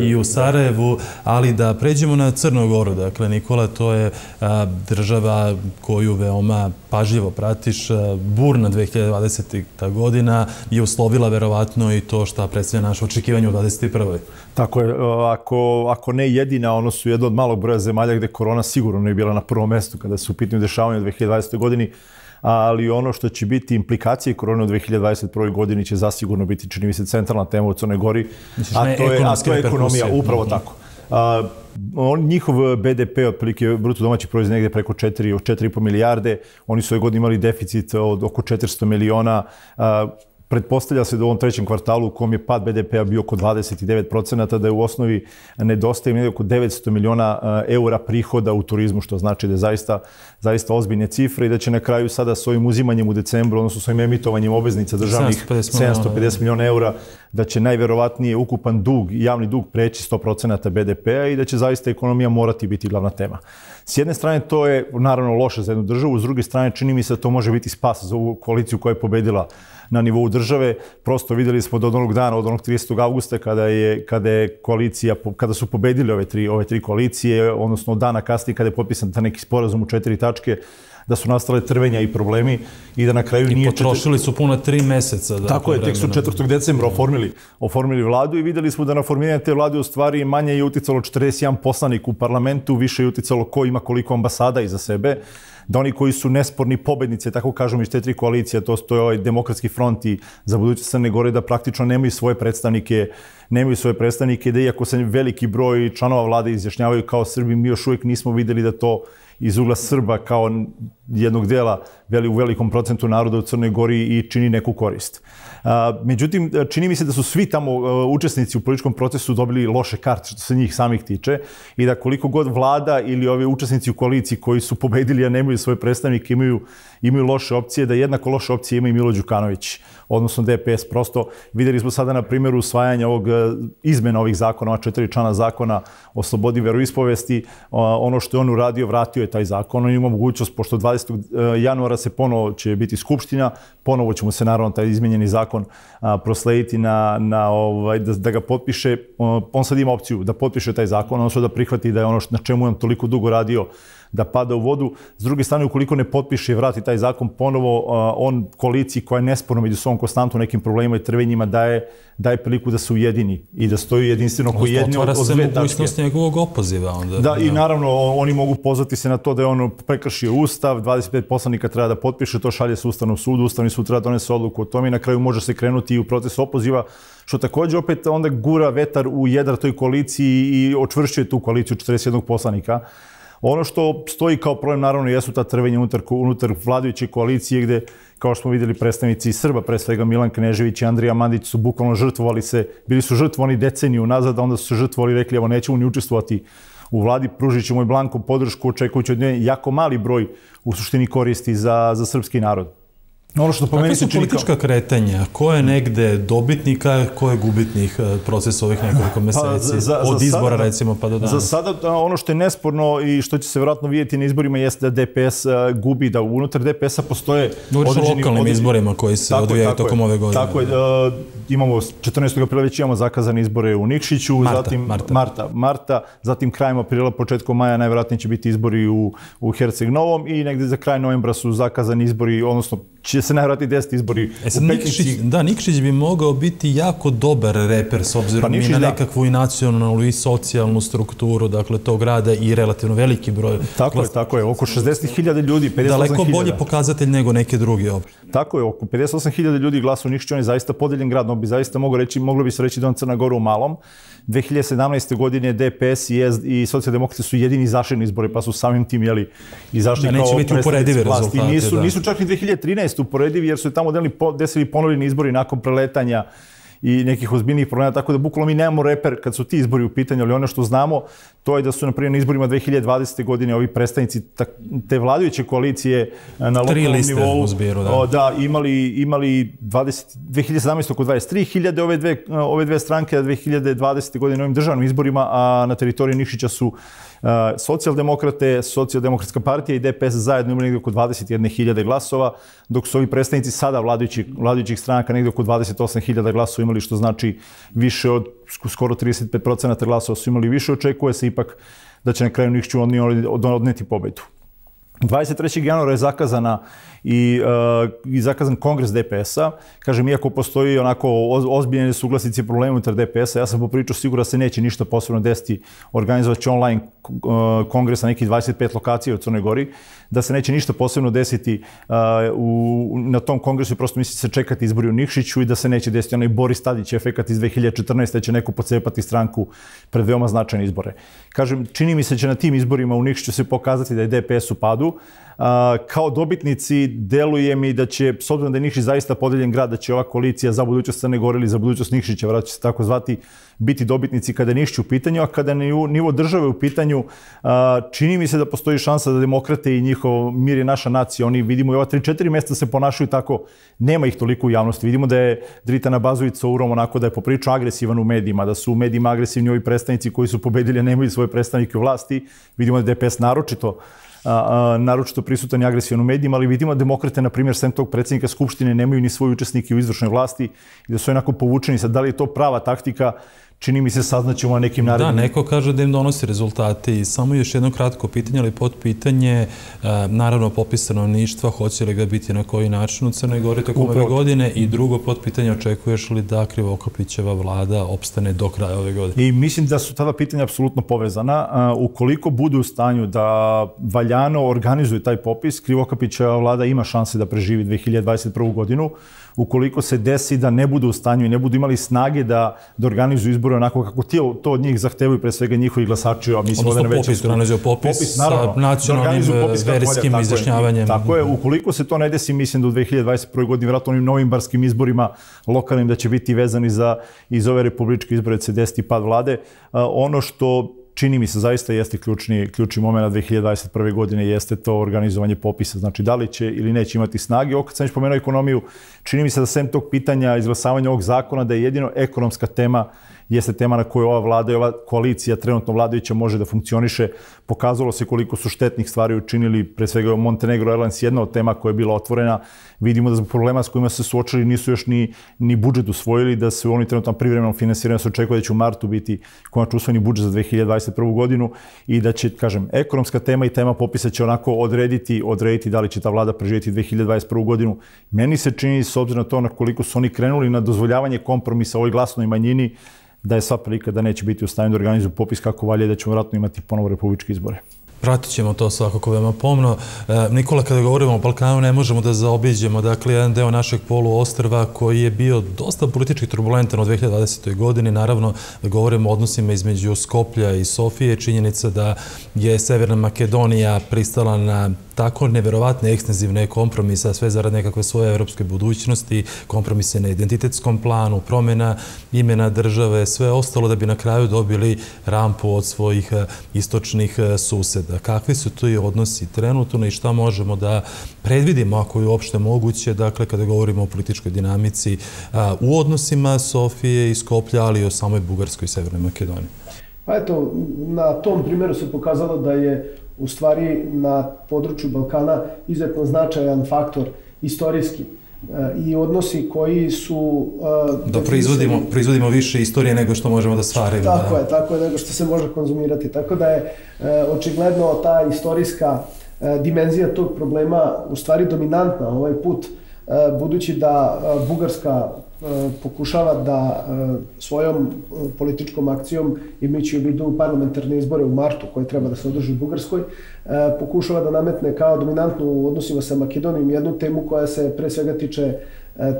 i u Sarajevu, ali da pređemo na Crnogoru. Dakle, Nikola, to je a, država koju veoma pažljivo pratiš. Burna 2020. godina je uslovila verovatno i to što predstavlja naše očekivanje u 2021. Tako je, ako, ako ne jedina, ono su jedno od malog broja zemalja gde korona sigurno ne je bila na prvom mestu kada su u pitanju dešavanja u 2020. godini, ali ono što će biti implikacije korone u 2021. godini će zasigurno biti, čini mi se, centralna tema u Crnoj Gori, Misliš, a, to je, a to je ekonomija, upravo mm -hmm. tako. A, on, njihov BDP, otprilike bruto domaći proizvod negde preko 4, 4,5 milijarde, oni su ove godine imali deficit od oko 400 miliona, a, Pretpostavlja se da u ovom trećem kvartalu u kom je pad BDP-a bio oko 29%, da je u osnovi nedostaje negdje oko 900 miliona eh, eura prihoda u turizmu, što znači da je zaista, zaista ozbiljne cifre i da će na kraju sada s ovim uzimanjem u decembru, odnosno s ovim emitovanjem obveznica državnih 750 miliona eura, da će najverovatnije ukupan dug, javni dug preći 100% BDP-a i da će zaista ekonomija morati biti glavna tema. S jedne strane to je naravno loše za jednu državu, s druge strane čini mi se da to može biti spas za ovu koaliciju koja je pobedila na nivou države. Prosto videli smo da od onog dana, od onog 30. augusta, kada je, kada je koalicija, kada su pobedili ove tri, ove tri koalicije, odnosno od dana kasnije kada je potpisan ta neki sporazum u četiri tačke, da su nastale trvenja i problemi i da na kraju I nije... I potrošili su puno tri meseca. Da, Tako je, tek su 4. decembra oformili, oformili vladu i videli smo da na formiranje te vlade u stvari manje je uticalo 41 poslanik u parlamentu, više je uticalo ko ima koliko ambasada iza sebe da oni koji su nesporni pobednice, tako kažemo, iz te tri koalicije, to je ovaj demokratski front i za budućnost Crne Gore, da praktično nemaju svoje predstavnike, nemaju svoje predstavnike, da iako se veliki broj članova vlade izjašnjavaju kao Srbi, mi još uvijek nismo videli da to iz ugla Srba kao jednog dela veli, u velikom procentu naroda u Crnoj Gori i čini neku korist. Međutim, čini mi se da su svi tamo učesnici u političkom procesu dobili loše karte što se njih samih tiče i da koliko god vlada ili ovi učesnici u koaliciji koji su pobedili, a nemaju svoje predstavnike, imaju, imaju loše opcije, da jednako loše opcije ima i Milo Đukanović, odnosno DPS. Prosto videli smo sada na primjeru usvajanja ovog izmena ovih zakona, ova četiri člana zakona o slobodi veroispovesti, ono što je on uradio, vratio je taj zakon. On ima mogućnost, pošto 20. januara se ponovo će biti skupština, ponovo ćemo se naravno taj izmenjeni zakon proslediti na, na ovaj, da, da ga potpiše. On sad ima opciju da potpiše taj zakon, odnosno da prihvati da je ono što, na čemu je on toliko dugo radio da pada u vodu. S druge strane, ukoliko ne potpiše i vrati taj zakon, ponovo on koaliciji koja je nesporno među svom konstantu nekim problemima i trvenjima daje, daje priliku da se ujedini i da stoji jedinstveno koji jedni od, od dve tačke. mogućnost njegovog opoziva onda. Da, i naravno oni mogu pozvati se na to da je on prekršio ustav, 25 poslanika treba da potpiše, to šalje se Ustavnom sudu, Ustavni sud treba da donese odluku o tome i na kraju može se krenuti i u proces opoziva, što takođe opet onda gura vetar u jedar toj koaliciji i očvršćuje tu koaliciju 41 poslanika. Ono što stoji kao problem, naravno, jesu ta trvenja unutar, unutar vladajuće koalicije, gde, kao što smo videli, predstavnici Srba, pre svega Milan Knežević i Andrija Mandić su bukvalno žrtvovali se, bili su žrtvovani deceniju nazad, a onda su se žrtvovali i rekli, evo, nećemo ni učestvovati u vladi, pružit ćemo i blanku podršku, očekujući od nje jako mali broj u suštini koristi za, za srpski narod. Ono što po meni se čini politička kao... kretanja? Ko je negde dobitnika, ko je gubitnih e, procesa ovih nekoliko meseci? Pa, za, za, Od izbora, sada, recimo, pa do danas. Za sada, ono što je nesporno i što će se vjerojatno vidjeti na izborima jeste da DPS uh, gubi, da unutar DPS-a postoje Govoriš određeni... lokalnim određeni... izborima koji se odvijaju tokom ove godine. Tako je. Uh, imamo 14. aprila već imamo zakazane izbore u Nikšiću, Marta, zatim Marta. Marta, Marta, zatim krajem aprila, početkom maja najvjerojatnije će biti izbori u, u Herceg Novom i negde za kraj novembra su zakazani izbori, odnosno će se najvjerojatnije desiti izbori e sad, u Nikšić, Da, Nikšić bi mogao biti jako dobar reper s obzirom pa, Nikšić, i na nekakvu da. i nacionalnu i socijalnu strukturu, dakle, tog grada i relativno veliki broj. Tako je, tako je, oko 60.000 ljudi, 58.000. Daleko bolji pokazatelj nego neke druge opšte. Tako je, oko 58.000 ljudi glasa u Nikšiću, on je zaista podeljen grad, on bi zaista mogao reći, moglo bi se reći da on Crna Gora u malom. 2017. godine DPS i, i socijaldemokrati su jedini izašli na izbore, pa su samim tim jeli, izašli da, kao biti uporedivi rezultati. Nisu, da. nisu čak ni 2013. uporedivi jer su tamo desili ponovljeni izbori nakon preletanja i nekih ozbiljnih problema, tako da bukvalno mi nemamo reper kad su ti izbori u pitanju, ali ono što znamo, to je da su, na primjer, na izborima 2020. godine ovi predstavnici te vladajuće koalicije eh, na lokalnom nivou u zbiru, da. da, imali, imali 20, 2017. oko 23.000 ove dve, eh, ove dve stranke, a 2020. godine na ovim državnim izborima, a na teritoriji Nišića su socijaldemokrate, socijaldemokratska partija i DPS zajedno imali negdje oko 21.000 glasova, dok su ovi predstavnici sada vladajućih, vladajućih stranaka negdje oko 28.000 glasova imali, što znači više od skoro 35% glasova su imali više. Očekuje se ipak da će na kraju Nikšću odneti pobedu. 23. januara je zakazana i, uh, i zakazan kongres DPS-a. Kažem, iako postoji onako ozbiljne suglasice i probleme unutar DPS-a, ja sam po priču siguran da se neće ništa posebno desiti. Organizovat će online uh, kongres na nekih 25 lokacija u Crnoj Gori, da se neće ništa posebno desiti uh, u, na tom kongresu i prosto misli se čekati izbori u Nikšiću i da se neće desiti onaj Boris Tadić efekat iz 2014. da će neko pocepati stranku pred veoma značajne izbore. Kažem, čini mi se da će na tim izborima u Nikšiću se pokazati da je DPS u padu, kao dobitnici deluje mi da će, s obzirom da je Nikšić zaista podeljen grad, da će ova koalicija za budućnost Crne Gore ili za budućnost Nikšića, vrat će se tako zvati, biti dobitnici kada je Nikšić u pitanju, a kada je nivo države u pitanju, čini mi se da postoji šansa da demokrate i njihov mir je naša nacija. Oni vidimo i ova 3-4 mesta se ponašaju tako, nema ih toliko u javnosti. Vidimo da je Dritana Bazović sa Urom onako da je popričao agresivan u medijima, da su u medijima agresivni ovi predstavnici koji su pobedili, a nemaju svoje predstavnike u vlasti. Vidimo da je DPS naročito a, naročito prisutan i agresivan u medijima, ali vidimo da demokrate, na primjer, sem tog predsjednika Skupštine, nemaju ni svoje učesnike u izvršnoj vlasti i da su onako povučeni. Sad, da li je to prava taktika? Čini mi se saznaćemo na nekim narednim. Da, neko kaže da im donosi rezultate i samo još jedno kratko pitanje, ali pod pitanje, e, naravno popis stanovništva, hoće li ga biti na koji način u Crnoj Gori tokom ove godine i drugo pod pitanje, očekuješ li da Krivokapićeva vlada opstane do kraja ove godine? I mislim da su tada pitanja apsolutno povezana. Ukoliko bude u stanju da valjano organizuje taj popis, Krivokapićeva vlada ima šanse da preživi 2021. godinu ukoliko se desi da ne budu u stanju i ne budu imali snage da, da organizuju izbore onako kako ti to od njih zahtevaju pre svega njihovi glasači, a mislim da već popis, organizuju popis, popis naravno, sa nacionalnim da popis verskim tako izjašnjavanjem. Tako je, ukoliko se to ne desi, mislim da u 2021. godini, vjerojatno onim novim barskim izborima lokalnim da će biti vezani za iz ove republičke izbore da se desiti pad vlade. Ono što čini mi se zaista jeste ključni, ključni moment 2021. godine jeste to organizovanje popisa. Znači, da li će ili neće imati snage. Ovo kad sam već pomenuo ekonomiju, čini mi se da sem tog pitanja izglasavanja ovog zakona da je jedino ekonomska tema jeste tema na kojoj ova vlada i ova koalicija trenutno vladajuća može da funkcioniše. Pokazalo se koliko su štetnih stvari učinili, pre svega Montenegro Airlines jedna od tema koja je bila otvorena. Vidimo da zbog problema s kojima se suočili nisu još ni, ni budžet usvojili, da su oni trenutno privremeno finansirani, se očekuje da će u martu biti konačno usvojeni budžet za 2021. godinu i da će, kažem, ekonomska tema i tema popisa će onako odrediti, odrediti da li će ta vlada preživjeti 2021. godinu. Meni se čini, s obzirom na to na koliko su oni krenuli na dozvoljavanje kompromisa ovoj glasnoj manjini, da je sva prilika da neće biti u stanju da organizuju popis kako valje da ćemo vratno imati ponovo republičke izbore. Pratit ćemo to svakako veoma pomno. E, Nikola, kada govorimo o Balkanu, ne možemo da zaobiđemo, dakle, jedan deo našeg poluostrva koji je bio dosta politički turbulentan u 2020. godini. Naravno, da govorimo o odnosima između Skoplja i Sofije. Činjenica da je Severna Makedonija pristala na tako neverovatne ekstenzivne kompromise, sve zarad nekakve svoje evropske budućnosti, kompromise na identitetskom planu, promjena imena države, sve ostalo da bi na kraju dobili rampu od svojih e, istočnih e, suseda. Kakvi su to i odnosi trenutno i šta možemo da predvidimo, ako je uopšte moguće, dakle, kada govorimo o političkoj dinamici u odnosima Sofije i Skoplja, ali i o samoj Bugarskoj i Severnoj Makedoniji? Pa eto, na tom primjeru se pokazalo da je u stvari na području Balkana izuzetno značajan faktor istorijski e, i odnosi koji su... E, da proizvodimo, proizvodimo više istorije nego što možemo da stvarimo. Tako da. je, tako je, nego što se može konzumirati. Tako da je e, očigledno ta istorijska dimenzija tog problema u stvari dominantna ovaj put, budući da Bugarska pokušava da e, svojom e, političkom akcijom, imajući u vidu parlamentarne izbore u martu koje treba da se održi u Bugarskoj, pokušava da nametne kao dominantnu u odnosima sa Makedonijom jednu temu koja se pre svega tiče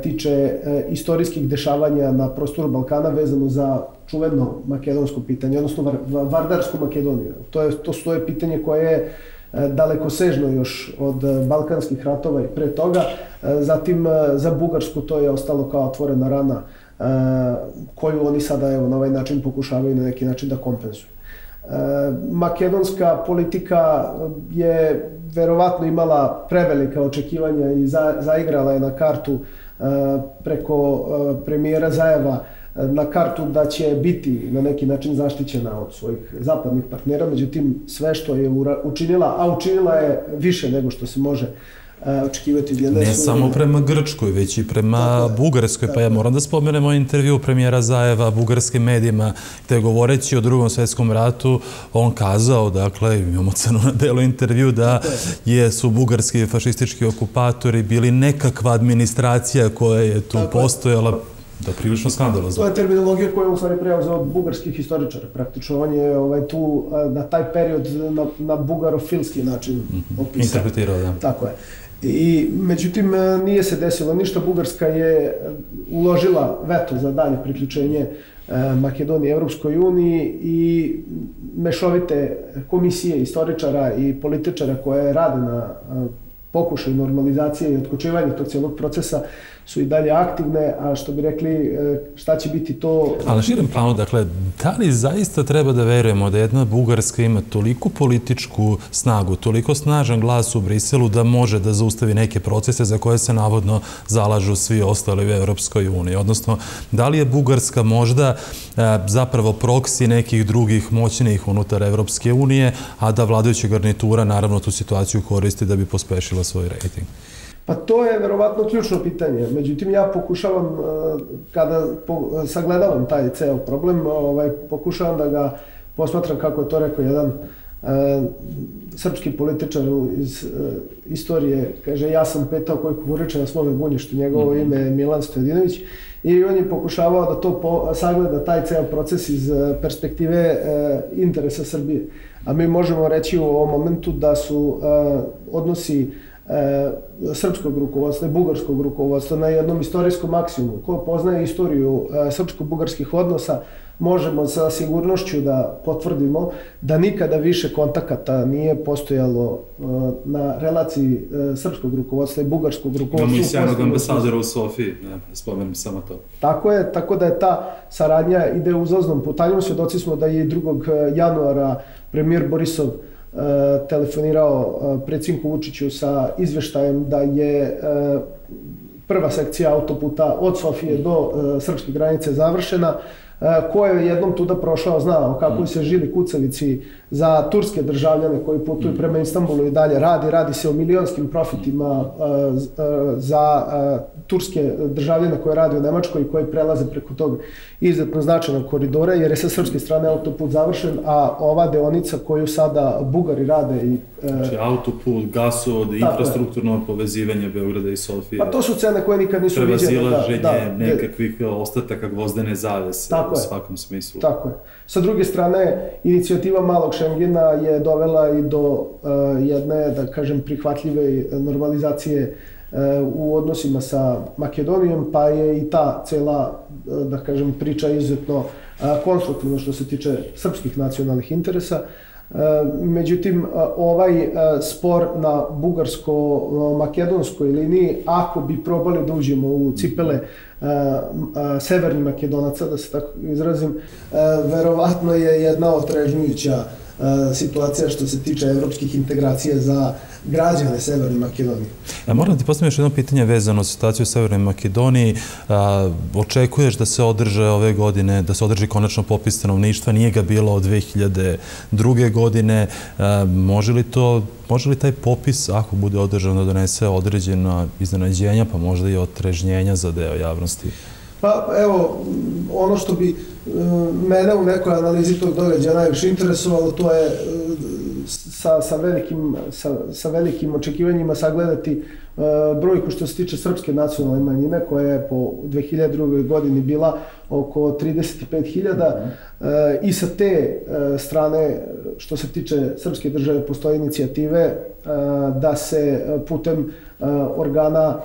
tiče istorijskih dešavanja na prostoru Balkana vezano za čuveno makedonsko pitanje, odnosno Vardarsku Makedoniju. To, je, to su je pitanje koje je E, daleko sežno još od e, balkanskih ratova i pre toga. E, zatim za Bugarsku to je ostalo kao otvorena rana koju oni sada evo, na ovaj način pokušavaju na neki način da kompenzuju. Makedonska politika je verovatno imala prevelika očekivanja i za, zaigrala je na kartu preko premijera Zajeva na kartu da će biti na neki način zaštićena od svojih zapadnih partnera, međutim sve što je učinila, a učinila je više nego što se može e, očekivati od jedne Ne samo prema Grčkoj, već i prema Bugarskoj. Pa ja moram da spomenemo intervju premijera Zajeva bugarskim medijima, gde govoreći o drugom svetskom ratu, on kazao, dakle, imamo cenu na delu intervju, da je, su bugarski fašistički okupatori bili nekakva administracija koja je tu postojala Da, prilično skandalozno. To je terminologija koju je u stvari preuzeo od bugarskih historičara. Praktično on je ovaj, tu na taj period na, na bugarofilski način mm -hmm. opisao. Interpretirao, da. Tako je. I, međutim, e, nije se desilo ništa. Bugarska je uložila veto za dalje priključenje Makedonije Evropskoj uniji i mešovite komisije istoričara i političara koje rade na pokušaj normalizacije i otkočivanja tog cijelog procesa su i dalje aktivne, a što bi rekli e, šta će biti to... A na širem planu, dakle, da li zaista treba da verujemo da jedna Bugarska ima toliko političku snagu, toliko snažan glas u Briselu da može da zaustavi neke procese za koje se navodno zalažu svi ostali u Evropskoj uniji? Odnosno, da li je Bugarska možda e, zapravo proksi nekih drugih moćnih unutar Evropske unije, a da vladajuća garnitura naravno tu situaciju koristi da bi pospešila svoj rejting? Pa to je verovatno ključno pitanje. Međutim, ja pokušavam, e, kada sagledavam taj ceo problem, ovaj, pokušavam da ga posmatram, kako je to rekao jedan e, srpski političar iz e, istorije, kaže, ja sam petao koji kukuriče na svome bunjištu, njegovo mm -hmm. ime je Milan Stojedinović, i on je pokušavao da to po, sagleda taj ceo proces iz perspektive e, interesa Srbije. A mi možemo reći u ovom momentu da su e, odnosi e, srpskog rukovodstva i bugarskog rukovodstva na jednom istorijskom maksimumu. Ko poznaje istoriju e, srpsko-bugarskih odnosa, možemo sa sigurnošću da potvrdimo da nikada više kontakata nije postojalo e, na relaciji e, srpskog rukovodstva i bugarskog rukovodstva. Imamo i sjajnog ambasadora u Sofiji, ne, spomenem samo to. Tako je, tako da je ta saradnja ide uzlaznom putanjom. Svedoci smo da je 2. januara premijer Borisov E, telefonirao e, predsjedniku Vučiću sa izveštajem da je e, prva sekcija autoputa od Sofije do srpske granice završena. ko je jednom tuda prošao zna o kakvoj se žili kucavici za turske državljane koji putuju prema Istanbulu i dalje radi, radi se o milionskim profitima za turske državljane koje radi u Nemačkoj i koji prelaze preko tog izuzetno značajnog koridora, jer je sa srpske strane autoput završen, a ova deonica koju sada Bugari rade i... E, znači autoput, gasovod, infrastrukturno je. povezivanje Beograda i Sofije. Pa to su cene koje nikad nisu viđene. Prevazilaženje da, da, nekakvih ostataka gvozdene zavese tako u svakom smislu. Tako je. Sa druge strane, inicijativa malog Schengena je dovela i do uh, jedne, da kažem, prihvatljive normalizacije u odnosima sa Makedonijom, pa je i ta cela, da kažem, priča izuzetno konstruktivna što se tiče srpskih nacionalnih interesa. Međutim, ovaj spor na bugarsko-makedonskoj liniji, ako bi probali da uđemo u cipele severnih makedonaca, da se tako izrazim, verovatno je jedna otrežnjujuća situacija što se tiče evropskih integracija za građane Severne Makedonije. Ja moram da ti postavim još jedno pitanje vezano za situaciju u Severnoj Makedoniji. Očekuješ da se održe ove godine, da se održi konačno popis stanovništva, nije ga bilo od 2002. godine. Može li to Može li taj popis, ako bude održan, da donese određena iznenađenja, pa možda i otrežnjenja za deo javnosti? Pa evo, ono što bi e, mene u nekoj analizi tog događaja najviše interesovalo, to je e, sa, sa, velikim, sa, sa velikim očekivanjima sagledati uh, brojku što se tiče srpske nacionalne manjine, koja je po 2002. godini bila oko 35.000 uh, i sa te strane, što se tiče srpske države, postoje inicijative da se putem organa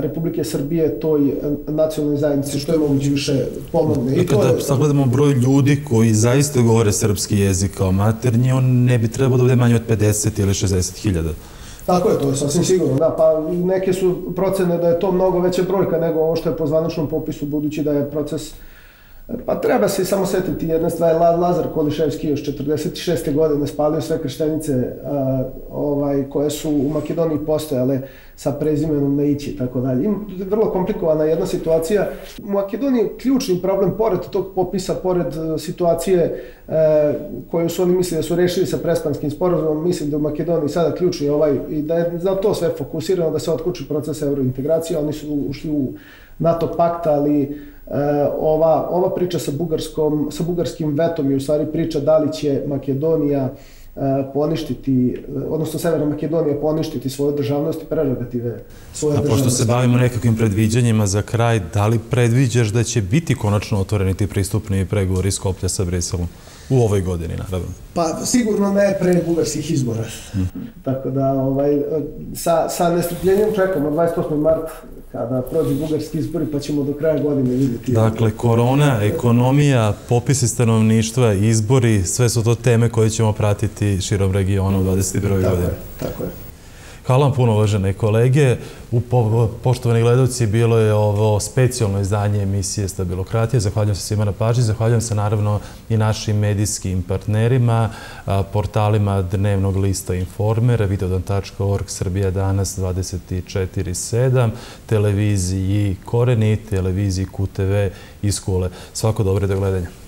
Republike Srbije toj nacionalnoj zajednici što je moguće više pomogne. I kada je... sagledamo broj ljudi koji zaista govore srpski jezik kao maternji, on ne bi trebao da bude manje od 50 ili 60 hiljada. Tako je, to je sasvim sigurno, da, pa neke su procene da je to mnogo veća brojka nego ovo što je po zvaničnom popisu, budući da je proces Pa treba se samo setiti jedne stvari, Lazar Koliševski još 46. godine spalio sve krštenice a, ovaj, koje su u Makedoniji postojale sa prezimenom na ići i tako dalje. Ima vrlo komplikovana jedna situacija. U Makedoniji ključni problem, pored tog popisa, pored e, situacije e, koju su oni mislili da su rešili sa prespanskim sporozumom, mislim da u Makedoniji sada ključni ovaj, i da je za to sve fokusirano, da se otkuči proces eurointegracije, oni su ušli u NATO pakt, ali ova, ova priča sa, bugarskom, sa bugarskim vetom je u stvari priča da li će Makedonija e, poništiti, odnosno Severna Makedonija poništiti svoje državnost i prerogative svoje A pošto se bavimo nekakvim predviđanjima za kraj, da li predviđaš da će biti konačno otvoreni ti pristupni pregovori Skoplja sa Briselom? U ovoj godini, naravno. Pa sigurno ne pre bugarskih izbora. Mm. Tako da ovaj, sa, sa nestrpljenjem čekamo 28. mart kada prođu bugarski izbori pa ćemo do kraja godine vidjeti. Dakle, korona, ekonomija, popisi stanovništva, izbori, sve su to teme koje ćemo pratiti širom regiona u 21. godine. Tako je, tako je. Hvala vam puno, uvažene kolege. U po, poštovani gledalci, bilo je ovo specijalno izdanje emisije Stabilokratije. Zahvaljujem se svima na pažnji. Zahvaljujem se naravno i našim medijskim partnerima, portalima Dnevnog lista Informera, videodan.org, Srbija danas 24.7, televiziji Koreni, televiziji QTV i Skule. Svako dobro do gledanja.